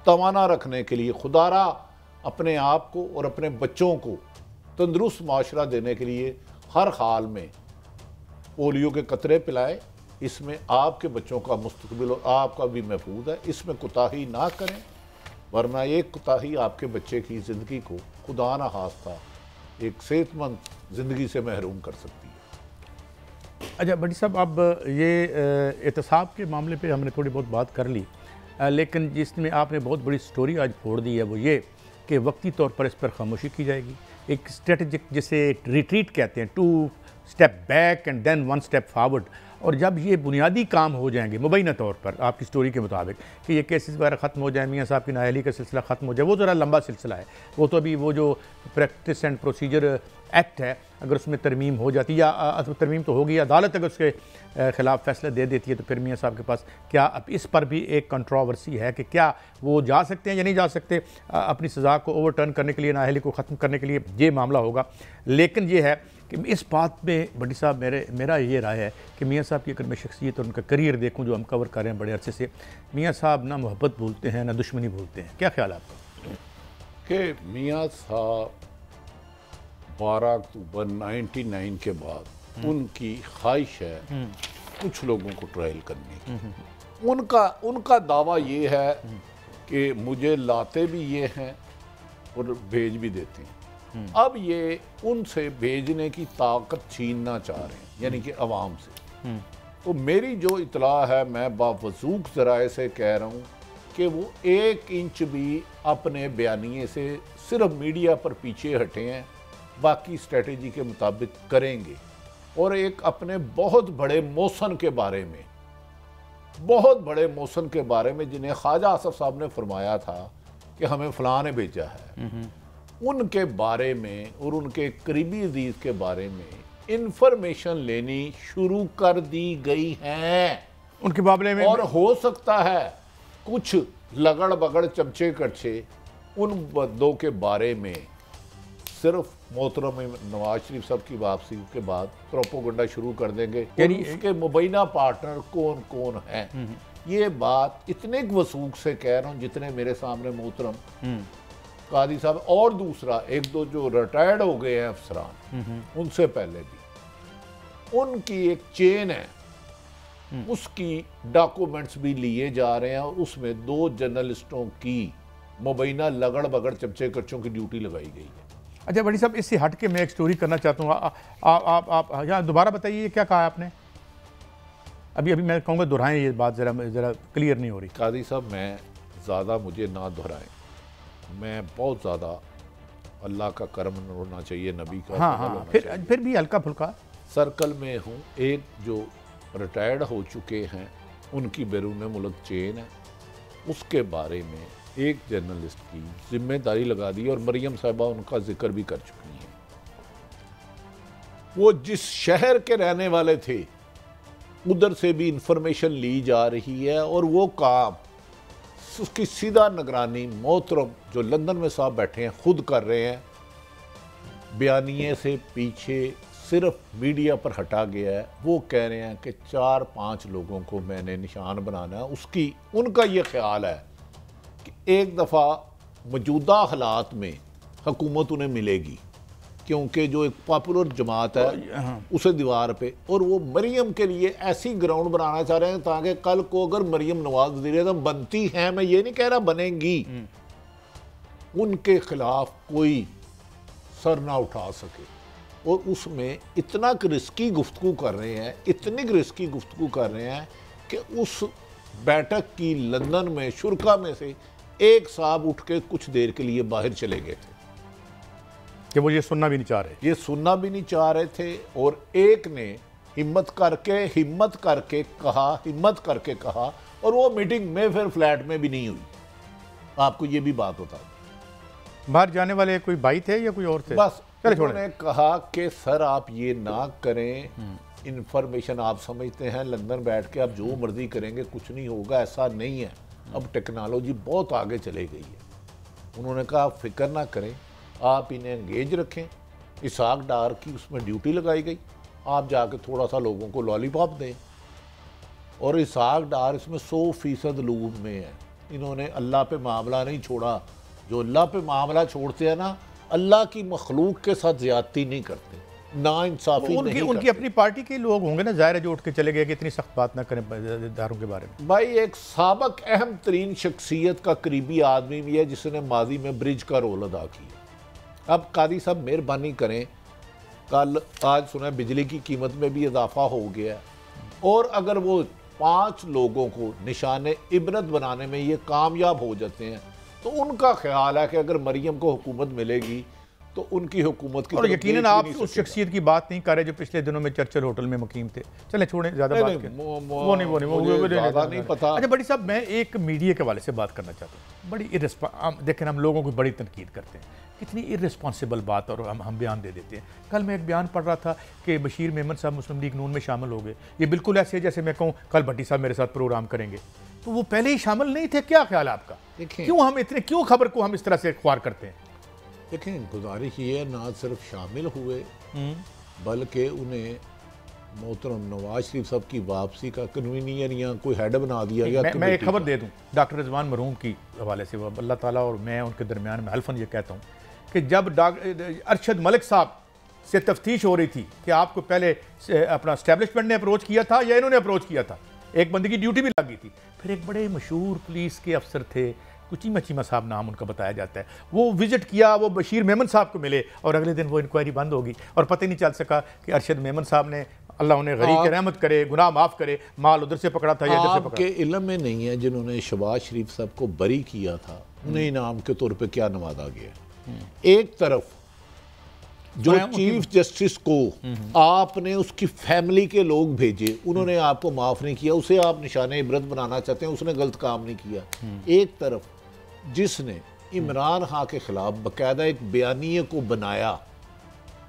तवाना रखने के लिए खुदारा अपने आप को और अपने बच्चों को तंदरुस्त माशरा देने के लिए हर हाल में पोलियो के कतरे पिलाए। इसमें आपके बच्चों का मुस्तबिल और आपका भी महफूज है। इसमें कोताही ना करें, वरना एक कोताही आपके बच्चे की ज़िंदगी को खुदा ना खास्ता एक सेहतमंद ज़िंदगी से महरूम कर सकती है। अच्छा बड़ी साहब, अब ये एहतसाब के मामले पे हमने थोड़ी बहुत बात कर ली। लेकिन जिसमें आपने बहुत बड़ी स्टोरी आज फोड़ दी है वो ये कि वक्ती तौर पर इस पर खामोशी की जाएगी। एक स्ट्रेटजिक जिसे रिट्रीट कहते हैं two step back and then one step forward और जब ये बुनियादी काम हो जाएँगे, मुबैना तौर पर आपकी स्टोरी के मुताबिक, कि ये केसेस वगैरह ख़त्म हो जाए, मियाँ साहब की नाहली का सिलसिला ख़त्म हो जाए, वो ज़रा लंबा सिलसिला है। वो तो अभी वो जो प्रैक्टिस एंड प्रोसीजर एक्ट है, अगर उसमें तरमीम हो जाती, या तरमीम तो होगी, अदालत अगर उसके खिलाफ फैसला दे देती है तो फिर मियाँ साहब के पास क्या, अब इस पर भी एक कंट्रोवर्सी है कि क्या वो जा सकते हैं या नहीं जा सकते अपनी सज़ा को ओवरटर्न करने के लिए, नाहली को ख़त्म करने के लिए, ये मामला होगा। लेकिन ये है कि इस बात में बड़ी साहब मेरे मेरा ये राय है कि मियाँ साहब की अगर मैं शख्सियत और उनका करियर देखूँ जो हम कवर कर रहे हैं बड़े अरसे से मियाँ साहब ना मोहब्बत भूलते हैं ना दुश्मनी भूलते हैं। क्या ख्याल है आपका? कि मियाँ साहब बारह अक्टूबर 99 के बाद उनकी ख्वाहिश है कुछ लोगों को ट्रायल करने की। उनका उनका दावा ये है कि मुझे लाते भी ये हैं और भेज भी देते हैं। अब ये उनसे भेजने की ताकत छीनना चाह रहे हैं यानी कि अवाम से। तो मेरी जो इतला है मैं बावजूक ज़राए से कह रहा हूँ कि वो एक इंच भी अपने बयानिए से सिर्फ़ मीडिया पर पीछे हटे हैं बाकी स्ट्रेटेजी के मुताबिक करेंगे। और एक अपने बहुत बड़े मौसन के बारे में बहुत बड़े मौसन के बारे में जिन्हें ख्वाजा आसफ साहब ने फरमाया था कि हमें फलां ने भेजा है। उनके बारे में और उनके करीबी अज़ीज़ के बारे में इंफॉर्मेशन लेनी शुरू कर दी गई है। उनके मामले में और हो सकता है कुछ लगड़ बगड़ चमचे कच्चे उन बंदों के बारे में सिर्फ़ मोहतरम नवाज़ शरीफ साहब की वापसी के बाद प्रोपोगंडा शुरू कर देंगे। यानी- उसके मुबैना पार्टनर कौन कौन है ये बात इतने वसूख से कह रहा हूँ जितने मेरे सामने मोहतरम। कादी साहब और दूसरा एक दो जो रिटायर्ड हो गए हैं अफसरान उनसे पहले भी उनकी एक चेन है। उसकी डॉक्यूमेंट्स भी लिए जा रहे हैं और उसमें दो जर्नलिस्टों की मुबैना लगड़ बगड़ चमचे कच्चों की ड्यूटी लगाई गई है। अच्छा बड़ी साहब इससे हट के मैं एक स्टोरी करना चाहता हूँ। आप आप यहाँ दोबारा बताइए क्या कहा आपने? अभी अभी मैं कहूँगा दोहराएँ ये बात ज़रा ज़रा क्लियर नहीं हो रही। कादी साहब मैं ज़्यादा मुझे ना दोहराएँ। मैं बहुत ज़्यादा अल्लाह का करम होना चाहिए नबी का हाँ हाँ फिर चाहिए। फिर भी हल्का फुल्का। सर्कल में हूँ एक जो रिटायर्ड हो चुके हैं उनकी बैरून मुल्क चेन है। उसके बारे में एक जर्नलिस्ट की ज़िम्मेदारी लगा दी और मरियम साहबा उनका ज़िक्र भी कर चुकी हैं। वो जिस शहर के रहने वाले थे उधर से भी इंफॉर्मेशन ली जा रही है और वो काम उसकी सीधा निगरानी मोहतरम, जो लंदन में साहब बैठे हैं, खुद कर रहे हैं। बयानिए से पीछे सिर्फ़ मीडिया पर हटा गया है। वो कह रहे हैं कि चार पाँच लोगों को मैंने निशान बनाना है। उसकी, उनका ये ख्याल है कि एक दफ़ा मौजूदा हालात में हुकूमत उन्हें मिलेगी। क्योंकि जो एक पॉपुलर जमात है उसे दीवार पे। और वो मरियम के लिए ऐसी ग्राउंड बनाना चाह रहे हैं ताकि कल को अगर मरियम नवाज़ वज़ीर बनती हैं मैं ये नहीं कह रहा बनेंगी। उनके खिलाफ कोई सर ना उठा सके। और उसमें इतना रिस्की गुफ्तु कर रहे हैं इतनी रिस्की गुफ्तु कर रहे हैं कि उस बैठक की लंदन में शुरा में से एक साहब उठ के कुछ देर के लिए बाहर चले गए थे। कि वो ये सुनना भी नहीं चाह रहे। ये सुनना भी नहीं चाह रहे थे और एक ने हिम्मत करके हिम्मत करके कहा हिम्मत करके कहा और वो मीटिंग में फिर फ्लैट में भी नहीं हुई। आपको ये भी बात बता बाहर जाने वाले कोई भाई थे या कोई और थे? बस उन्होंने कहा कि सर आप ये ना करें। इंफॉर्मेशन आप समझते हैं लंदन बैठ के आप जो मर्ज़ी करेंगे कुछ नहीं होगा ऐसा नहीं है। अब टेक्नोलॉजी बहुत आगे चले गई है। उन्होंने कहा आप फ़िक्र ना करें। आप इन्हें एंगेज रखें। इसाक डार की उसमें ड्यूटी लगाई गई। आप जाके थोड़ा सा लोगों को लॉलीपॉप दें। और इसाक डार इसमें सौ फ़ीसद लूब में है। इन्होंने अल्लाह पे मामला नहीं छोड़ा। जो अल्लाह पे मामला छोड़ते हैं ना अल्लाह की मखलूक के साथ ज्यादती नहीं करते। ना इंसाफी उनकी नहीं उनकी। अपनी पार्टी के लोग होंगे ना ज़ाहिर है जो उठ के चले गए कि इतनी सख्त बात ना करें दारों के बारे में। भाई एक सबक अहम तरीन शख्सियत का करीबी आदमी भी है जिसने माजी में ब्रिज का रोल अदा किया। अब कादी साहब मेहरबानी करें। कल आज सुना है बिजली की कीमत में भी इजाफा हो गया और अगर वो पाँच लोगों को निशान इबरत बनाने में ये कामयाब हो जाते हैं तो उनका ख्याल है कि अगर मरियम को हुकूमत मिलेगी तो उनकी हुकूमत की और यकीनन आप उस शख्सियत की बात नहीं कर रहे जो पिछले दिनों में चर्चिल होटल में मुकीम थे। चले छोड़े ज़्यादा नहीं, बात नहीं, मो- वो नहीं वो नहीं वो- वो- वो- ज़्यादा नहीं पता। अच्छा बड़ी साहब मैं एक मीडिया के वाले से बात करना चाहता हूँ। बड़ी देखें हम लोगों को बड़ी तनकीद करते हैं। कितनी इरेस्पॉन्सिबल बात और हम हम बयान दे देते हैं। कल मैं एक बयान पढ़ रहा था कि बशीर मेमन साहब मुस्लिम लीग नून में शामिल हो गए। ये बिल्कुल ऐसे है जैसे मैं कहूँ कल भट्टी साहब मेरे साथ प्रोग्राम करेंगे। तो वो पहले ही शामिल नहीं थे क्या ख्याल है आपका? क्यों हम इतने क्यों खबर को हम इस तरह से अखबार करते हैं? देखें गुजारिश ये है ना सिर्फ़ शामिल हुए बल्कि उन्हें मोहतरम नवाज़ शरीफ साहब की वापसी का कन्वीनियन या कोई हेड बना दिया गया मैं, मैं एक खबर दे दूँ डॉक्टर रिजवान मरूम की हवाले से अल्लाह ताला और मैं उनके दरमियान में हल्फन ये कहता हूँ। कि जब डॉक्टर अरशद मलिक साहब से तफ्तीश हो रही थी कि आपको पहले अपना स्टैब्लिशमेंट ने अप्रोच किया था या इन्होंने अप्रोच किया था? एक बंदे की ड्यूटी भी लगी थी। फिर एक बड़े मशहूर पुलिस के अफसर थे कुची चीमा साहब नाम उनका बताया जाता है। वो विज़िट किया वो बशीर मेमन साहब को मिले और अगले दिन वो इंक्वायरी बंद होगी और पता ही नहीं चल सका कि अरशद मेमन साहब ने अल्लाह उन्हें गरीब रहमत करे गुनाह माफ़ करे माल उधर से पकड़ा था या इधर से पकड़ा। इलम में नहीं है जिन्होंने शबाज शरीफ साहब को बरी किया था उन्हें इनाम के तौर पर क्या नवाजा गया? एक तरफ़ जो चीफ जस्टिस को आपने उसकी फैमिली के लोग भेजे उन्होंने आपको माफ़ नहीं किया उसे आप निशाने इबरत बनाना चाहते हैं उसने गलत काम नहीं किया। एक तरफ़ जिसने इमरान खां के खिलाफ बकायदा एक बयानिए को बनाया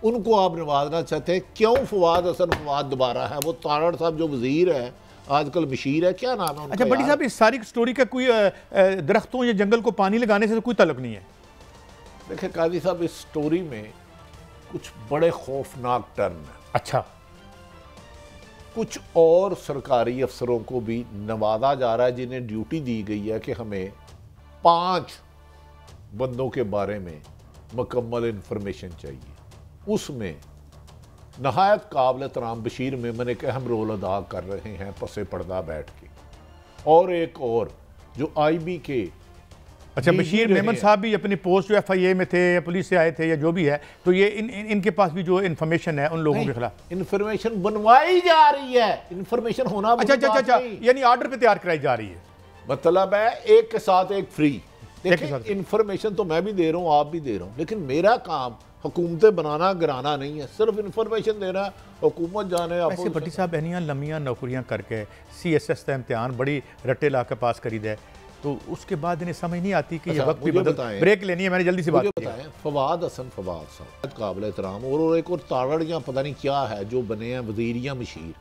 उनको आप नवाजना चाहते हैं क्यों फवाद हसन फवाद दोबारा है? वो तारड़ साहब जो वज़ीर है आजकल मशीर है क्या नाम है अच्छा बड़ी साहब इस सारी स्टोरी का कोई दरख्तों या जंगल को पानी लगाने से तो कोई तल्लुक नहीं है। देखिए काजी साहब इस स्टोरी में कुछ बड़े खौफनाक टर्न है। अच्छा। कुछ और सरकारी अफसरों को भी नवाजा जा रहा है जिन्हें ड्यूटी दी गई है कि हमें पाँच बंदों के बारे में मुकम्मल इंफॉर्मेशन चाहिए। उसमें नहायत काबिल तराम बशीर मेमन एक अहम रोल अदा कर रहे हैं पसे पर्दा बैठ के। और एक और जो आई बी के अच्छा बशीर मेमन साहब भी अपनी पोस्ट जो एफ़ आई ए में थे या पुलिस से आए थे या जो भी है तो ये इन, इन इनके पास भी जो इन्फॉर्मेशन है उन लोगों के खिलाफ? इंफॉर्मेशन बनवाई जा रही है। इंफॉर्मेशन होना अच्छा अच्छा अच्छा अच्छा। यानी ऑर्डर पे तैयार कराई जा रही है। मतलब है एक के साथ एक फ्री देखिए साथ तो मैं भी दे रहा हूँ आप भी दे रहा हूँ लेकिन मेरा काम हुकूमतें बनाना गिराना नहीं है। सिर्फ़ इंफॉर्मेशन देना हुकूमत जाने ऐसे भट्टी साहब एनियाँ लम्मियाँ नौकरियाँ करके सी एस एस का इम्तिहान बड़ी रट्टे ला के पास करी दे। तो उसके बाद इन्हें समझ नहीं आती कि अच्छा, ये वक्त भी बदल ब्रेक लेनी है मैंने जल्दी से बात है। बताएँ फवाद हसन फवाद साहब काबिल एहतराम और और एक और तारड़ या पता नहीं क्या है जो बने हैं वज़ीर या मशीर।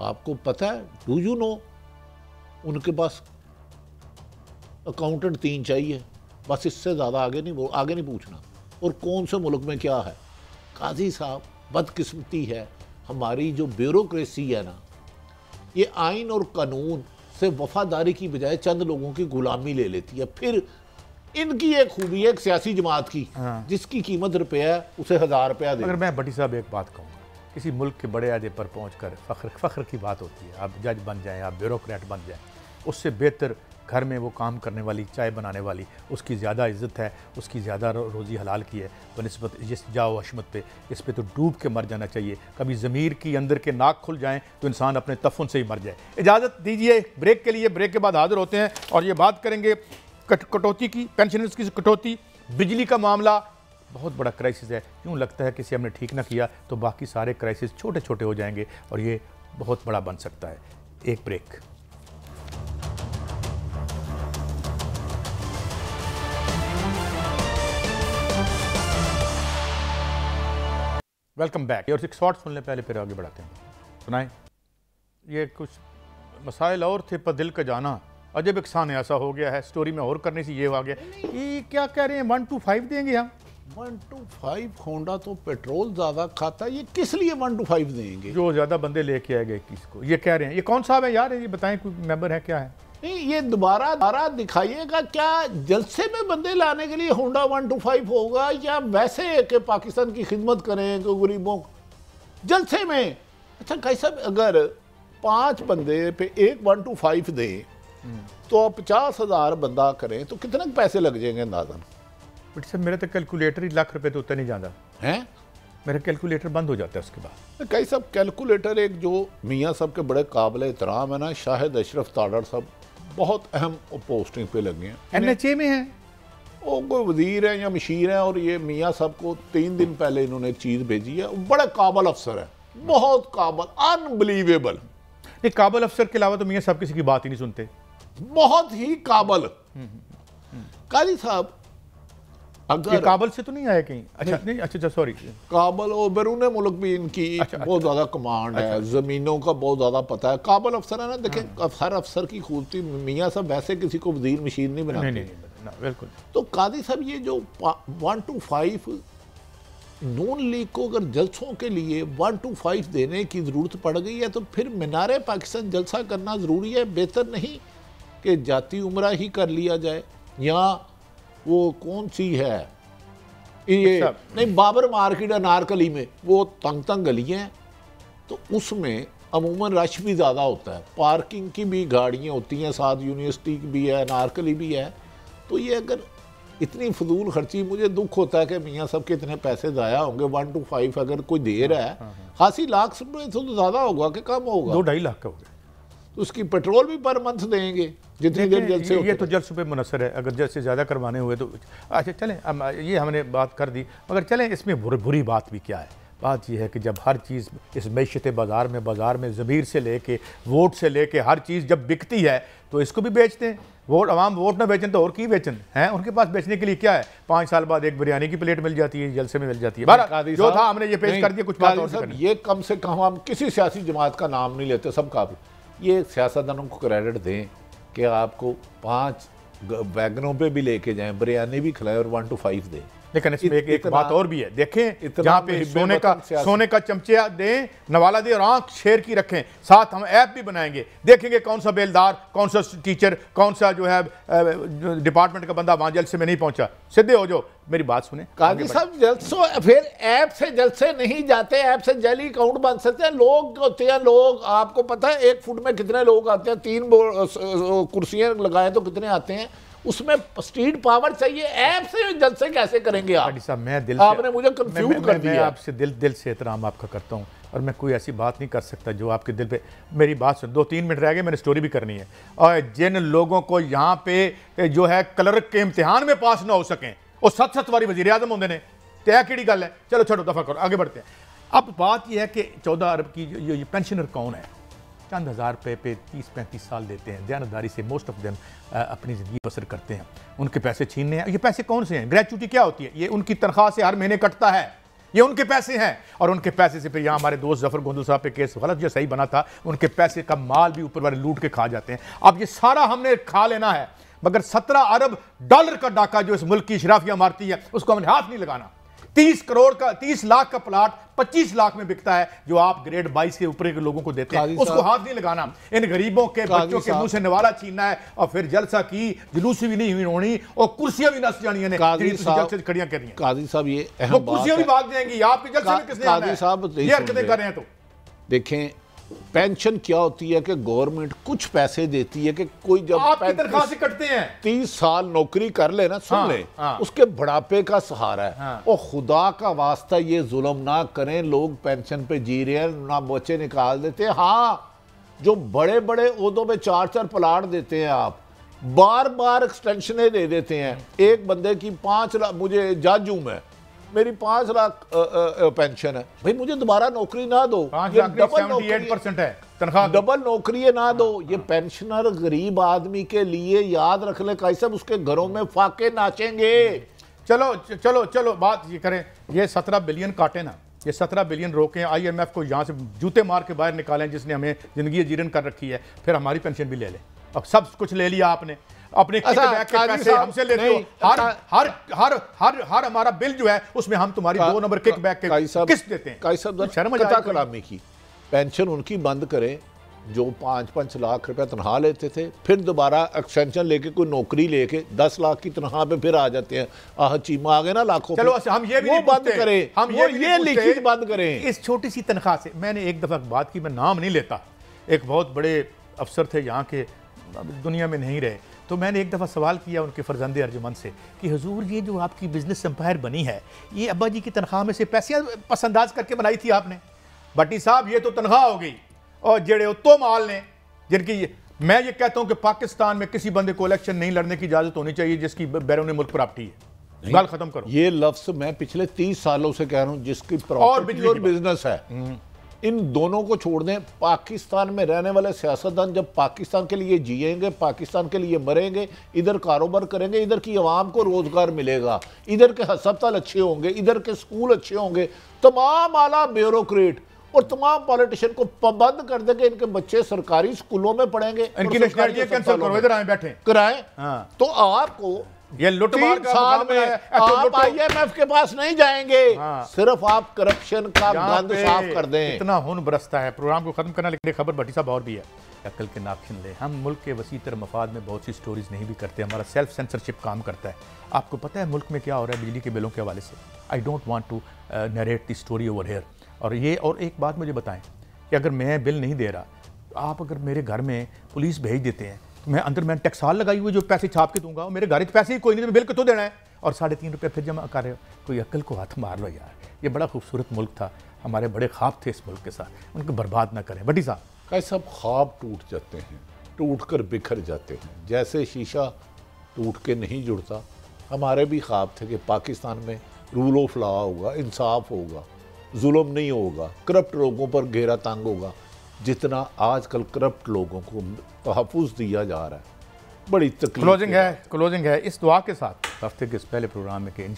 आपको पता है डू यू नो उनके पास अकाउंटेंट तीन चाहिए। बस इससे ज़्यादा आगे नहीं आगे नहीं पूछना। और कौन से मुल्क में क्या है? काजी साहब बदकिस्मती है। हमारी जो ब्यूरोक्रेसी है ना ये आइन और कानून से वफादारी की बजाय चंद लोगों की गुलामी ले लेती है फिर इनकी एक खूबी है एक सियासी जमात की हाँ। जिसकी कीमत रुपया है उसे हज़ार रुपया दे अगर मैं भट्टी साहब एक बात कहूँगा किसी मुल्क के बड़े अहदे पर पहुँच कर फख्र फख्र की बात होती है आप जज बन जाएँ आप ब्यूरोक्रेट बन जाएँ उससे बेहतर घर में वो काम करने वाली, चाय बनाने वाली, उसकी ज़्यादा इज़्ज़त है, उसकी ज़्यादा रोज़ी हलाल की है बनस्बत जिस जाओ अशमत पे, इस पे तो डूब के मर जाना चाहिए। कभी ज़मीर की अंदर के नाक खुल जाएँ तो इंसान अपने तफन से ही मर जाए। इजाज़त दीजिए, ब्रेक के लिए ब्रेक के बाद हाजिर होते हैं, और ये बात करेंगे कट, कटौती की, पेंशनर्स की कटौती, बिजली का मामला, बहुत बड़ा क्राइसिस है। यूँ लगता है किसी हमने ठीक ना किया तो बाकी सारे क्राइसिस छोटे छोटे हो जाएँगे, और ये बहुत बड़ा बन सकता है। एक ब्रेक वेलकम बैक और एक शॉर्ट सुन लें पहले फिर आगे बढ़ाते हैं। सुनाएँ। ये कुछ मसाइल और थे पर दिल का जाना। अजब इकसान ऐसा हो गया है। स्टोरी में और करने से ये आ गया। ये क्या कह रहे हैं? वन टू फाइव देंगे हम। वन टू फाइव होंडा तो पेट्रोल ज़्यादा खाता है। ये किस लिए वन टू फाइव देंगे? जो ज़्यादा बंदे लेके आए गए किसको? ये कह रहे हैं। ये कौन साहब है? यार ये बताएँ कोई मेंबर है क्या है? नहीं ये दोबारा दोबारा दिखाइएगा क्या जलसे में बंदे लाने के लिए होंडा वन टू फाइव होगा या वैसे कि पाकिस्तान की खिदमत करें कि गरीबों को? जलसे में। अच्छा कैसा अगर पाँच बंदे पे एक वन टू फाइव दें तो आप पचास हज़ार बंदा करें तो कितने पैसे लग जाएँगे अंदाजन बट सर मेरा तो कैलकुलेटर ही लाख रुपए तो उतना नहीं जाता है? मेरा कैलकुलेटर बंद हो जाता है उसके बाद। कई सब कैलकुलेटर एक जो मियाँ साहब के बड़े काबिल एहतराम है ना शाहिद अशरफ ताड़र साहब बहुत अहम पोस्टिंग पे लगे हैं। एन एच ए में है। वो कोई वज़ीर है या मशीर है और ये मियाँ साहब को तीन दिन पहले इन्होंने एक चीज़ भेजी है। बड़ा काबल अफसर है। बहुत काबल अनबिलीवेबल नहीं काबल अफसर के अलावा तो मियाँ साहब किसी की बात ही नहीं सुनते। बहुत ही काबल। काली साहब अगर काबल से तो नहीं आया कहीं? अच्छा नहीं। अच्छा अच्छा सॉरी काबल और बैरून मुल्क भी इनकी अच्छा, बहुत ज़्यादा कमांड अच्छा, है अच्छा, जमीनों का बहुत ज़्यादा पता है। काबल अफसर है ना देखें हर अफसर की खूबती मियाँ साहब वैसे किसी को वज़ीर मशीन नहीं नहीं बनाते। नहीं नहीं ना, बिल्कुल। तो कादी साहब ये जो one two five Noon league को अगर जलसों के लिए वन टू फाइव देने की ज़रूरत पड़ गई है तो फिर मीनार पाकिस्तान जलसा करना ज़रूरी है? बेहतर नहीं कि जाती उम्र ही कर लिया जाए या वो कौन सी है? ये। नहीं बाबर मार्केट अनारकली में वो तंग तंग गलियाँ हैं। तो उसमें अमूमन रश भी ज़्यादा होता है। पार्किंग की भी गाड़ियाँ होती हैं साथ यूनिवर्सिटी की भी है अनारकली भी है। तो ये अगर इतनी फजूल खर्ची मुझे दुख होता है कि मियाँ सब के इतने पैसे ज़ाया होंगे। वन टू फाइव अगर कोई दे रहा है। खासी लाख से तो ज़्यादा होगा कि कम होगा। दो ढाई लाख का हो गया। तो उसकी पेट्रोल भी पर मंथ देंगे जितनी देर देखिए, जलसे ये, तो जल पे मुनसर है अगर जैसे ज़्यादा करवाने हुए तो अच्छा चलें अब ये हमने बात कर दी मगर चलें इसमें बुरी, बुरी बात भी क्या है? बात यह है कि जब हर चीज़ इस मैशत बाज़ार में बाज़ार में ज़मीर से लेके वोट से लेके हर चीज़ जब बिकती है तो इसको भी बेचते हैं। वोट आवाम वोट ना बेचन तो और की बेचन हैं उनके पास बेचने के लिए क्या है? पाँच साल बाद एक बिरयानी की प्लेट मिल जाती है जलसे में मिल जाती है। जो था हमने ये पेश कर दिया कुछ बात और ये कम से कम हम किसी सियासी जमात का नाम नहीं लेते सब सबका ये सियासतदानों को क्रेडिट दें कि आपको पाँच बैगनों पे भी लेके जाएँ, बिरयानी भी खिलाएँ और वन टू फाइव दें। लेकिन इसमें एक, एक बात और भी है। देखें जहाँ पे सोने का सोने का चमचा दें नवाला दें और आँख शेर की रखें साथ हम ऐप भी बनाएँगे। देखेंगे कौन सा बेलदार कौन सा टीचर कौन सा जो है डिपार्टमेंट का बंदा वहाँ जलसे में नहीं पहुँचा। सीधे हो जाओ मेरी बात सुने। काजी साहब जलसो फिर ऐप से जलसे नहीं जाते ऐप से जली अकाउंट बन सकते हैं। लोग होते हैं लोग आपको पता है एक फुट में कितने लोग आते हैं? तीन कुर्सियाँ लगाए तो कितने आते हैं? उसमें स्ट्रीट पावर चाहिए। ऐप से जलसे कैसे करेंगे आप? साहब मैं दिल आपने मुझे मैं- कर दिया। आपसे दिल दिल से एहतराम आपका करता हूँ और मैं कोई ऐसी बात नहीं कर सकता जो आपके दिल पे मेरी बात सुन। दो तीन मिनट रह गए मैंने स्टोरी भी करनी है। और जिन लोगों को यहाँ पे जो है क्लर्क के इम्तिहान में पास ना हो सकें वो सत सत वारी वज़ीर आज़म होंगे ने। तय की गल है। चलो छोड़ो दफ़ा करो आगे बढ़ते हैं। अब बात यह है कि चौदह अरब की जो- ये पेंशनर कौन है? चंद हज़ार रुपये पे तीस पैंतीस साल देते हैं। दयानतदारी से मोस्ट ऑफ़ देम अपनी ज़िंदगी बसर करते हैं। उनके पैसे छीनने हैं। ये पैसे कौन से हैं? ग्रेचुटी क्या होती है? ये उनकी तनख्वाह से हर महीने कटता है। ये उनके पैसे हैं। और उनके पैसे से फिर यहाँ हमारे दोस्त ज़फ़र गोंदू साहब पे केस गलत जो सही बना था। उनके पैसे का माल भी ऊपर वाले लूट के खा जाते हैं। अब ये सारा हमने खा लेना है। मगर सत्रह अरब डॉलर का डाका जो इस मुल्क की शराफियाँ मारती है, उसको हमने हाथ नहीं लगाना। तीस करोड़ का तीस लाख का प्लाट पच्चीस लाख में बिकता है जो आप ग्रेड बाईस के ऊपर के लोगों को देते हैं। उसको हाथ नहीं लगाना। इन गरीबों के बच्चों के मुँह से निवाला छीनना है और फिर जलसा की जुलूसी भी नहीं हुई होनी और कुर्सियाँ भी नस जानी खड़िया खड़ियाँ कर रही काजी साहब ये कुर्सियाँ भी भाग जाएँगी आपके जलसे में किसने ये हरकतें कर रहे हैं तो। देखें पेंशन क्या होती है कि गवर्नमेंट कुछ पैसे देती है कि कोई जब आपकी तनख्वाह से कटते हैं। तीस साल नौकरी कर ले ना सुन हाँ, ले। हाँ, उसके बुढ़ापे का सहारा है। हाँ, और खुदा का वास्ता ये जुल्म ना करें लोग पेंशन पे जी रहे हैं ना बच्चे निकाल देते। हैं हाँ जो बड़े बड़े उहदों में चार चार प्लाट देते हैं आप बार बार एक्सटेंशन दे देते हैं। एक बंदे की पाँच लाख मुझे जज हूँ मैं मेरी पाँच लाख पेंशन है। भाई मुझे दोबारा नौकरी ना दो। ये डबल नौकरी है तनख्वाह डबल नौकरी ना दो। ये पेंशनर गरीब आदमी के लिए याद रख ले कैसे उसके घरों में फाके नाचेंगे। चलो चलो चलो बात ये करें ये सत्रह बिलियन काटे ना। ये सत्रह बिलियन रोकें आईएमएफ को यहाँ से जूते मार के बाहर निकालें जिसने हमें ज़िंदगी जीरन कर रखी है फिर हमारी पेंशन भी ले लें। अब सब कुछ ले लिया आपने। अपने अच्छा, के पैसे हमसे लेते हो। हर हर हर हर हर हमारा बिल जो है उसमें हम तुम्हारी दो नंबर किक बैक के किस देते हैं। शर्म कलामी की पेंशन उनकी बंद करें जो पाँच पाँच लाख रुपया तनख्वाह लेते थे फिर दोबारा एक्सटेंशन लेके कोई नौकरी लेके दस लाख की तनख्वाह पे फिर आ जाते हैं। आह चीमा आ गए ना लाखों चलो हम ये भी बंद करें। हम ये ये लिखित बंद करें। इस छोटी सी तनख्वाह से मैंने एक दफ़ा बात की मैं नाम नहीं लेता। एक बहुत बड़े अफसर थे यहाँ के दुनिया में नहीं रहे। तो मैंने एक दफ़ा सवाल किया उनके फ़र्जंद अर्जुमन से कि हजूर ये जो आपकी बिज़नेस एम्पायर बनी है ये अब्बा जी की तनख्वाह में से पैसे पसंदाज करके बनाई थी आपने? भट्टी साहब ये तो तनख्वाह हो गई। और जेड़े उत्तो माल ने जिनकी मैं ये कहता हूँ कि पाकिस्तान में किसी बंदे को इलेक्शन नहीं लड़ने की इजाज़त होनी चाहिए जिसकी बैरून मुल्क प्रॉपर्टी है। खत्म करो। ये लफ्स मैं पिछले तीस सालों से कह रहा हूँ जिसकी और बिज़नेस है। हम्म। इन दोनों को छोड़ दें। पाकिस्तान में रहने वाले सियासतदान जब पाकिस्तान के लिए जिएँगे पाकिस्तान के लिए मरेंगे इधर कारोबार करेंगे इधर की आवाम को रोज़गार मिलेगा। इधर के अस्पताल अच्छे होंगे इधर के स्कूल अच्छे होंगे। तमाम आला ब्यूरोक्रेट और तमाम पॉलिटिशियन को पाबंद कर देंगे। इनके बच्चे सरकारी स्कूलों में पढ़ेंगे इनकी नेशनलिटी कैंसिल करो इधर आए बैठे। कराए? हाँ। तो आपको ये लुटमार साल में आप आईएमएफ के पास नहीं जाएँगे। हाँ। सिर्फ़ आप करप्शन का गंद साफ़ कर दें। इतना हुन बरसता है। प्रोग्राम को खत्म करना लेकिन खबर भट्टी साहब और भी है। अकल के नाखिन ले। हम मुल्क के वसी तर मफाद में बहुत सी स्टोरीज नहीं भी करते। हमारा सेल्फ सेंसरशिप काम करता है। आपको पता है मुल्क में क्या हो रहा है बिजली के बिलों के हवाले से? I don't want to narrate the story over here और ये और एक बात मुझे बताएँ कि अगर मैं बिल नहीं दे रहा आप अगर मेरे घर में पुलिस भेज देते हैं मैं अंदर मैंने टैक्साल लगाई हुई जो पैसे छाप के दूँगा, मेरे घर पैसे ही कोई नहीं तो बिल कितों देना है। और साढ़े तीन रुपये फिर जमा कर रहे हो, कोई अक्ल को हाथ मार लो यार। ये बड़ा खूबसूरत मुल्क था। हमारे बड़े ख्वाब थे इस मुल्क के साथ। उनको बर्बाद ना करें। बटी साहब। कई सब ख्वाब टूट जाते हैं, टूट कर बिखर जाते हैं। जैसे शीशा टूट के नहीं जुड़ता। हमारे भी ख्वाब थे कि पाकिस्तान में रूल ऑफ़ लॉ होगा, इंसाफ होगा, जुल्म नहीं होगा करप्ट लोगों पर घेरा तंग होगा। जितना आजकल करप्ट लोगों को तहफ़ दिया जा रहा है। बड़ी तकलीफ़ क्लोजिंग है क्लोजिंग है। इस दुआ के साथ हफ़्ते के इस पहले प्रोग्राम में कि इन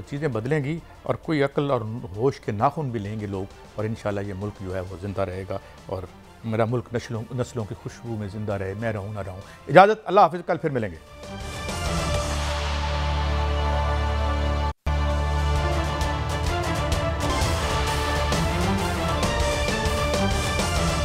चीज़ें बदलेंगी और कोई अक्ल और होश के नाखून भी लेंगे लोग और इन ये मुल्क जो है वो ज़िंदा रहेगा और मेरा मुल्क नस्लों नस्लों की खुशबू में ज़िंदा रहे मैं रहूँ ना रहूँ। इजाज़त अल्लाह हाफिज़ कल फिर मिलेंगे।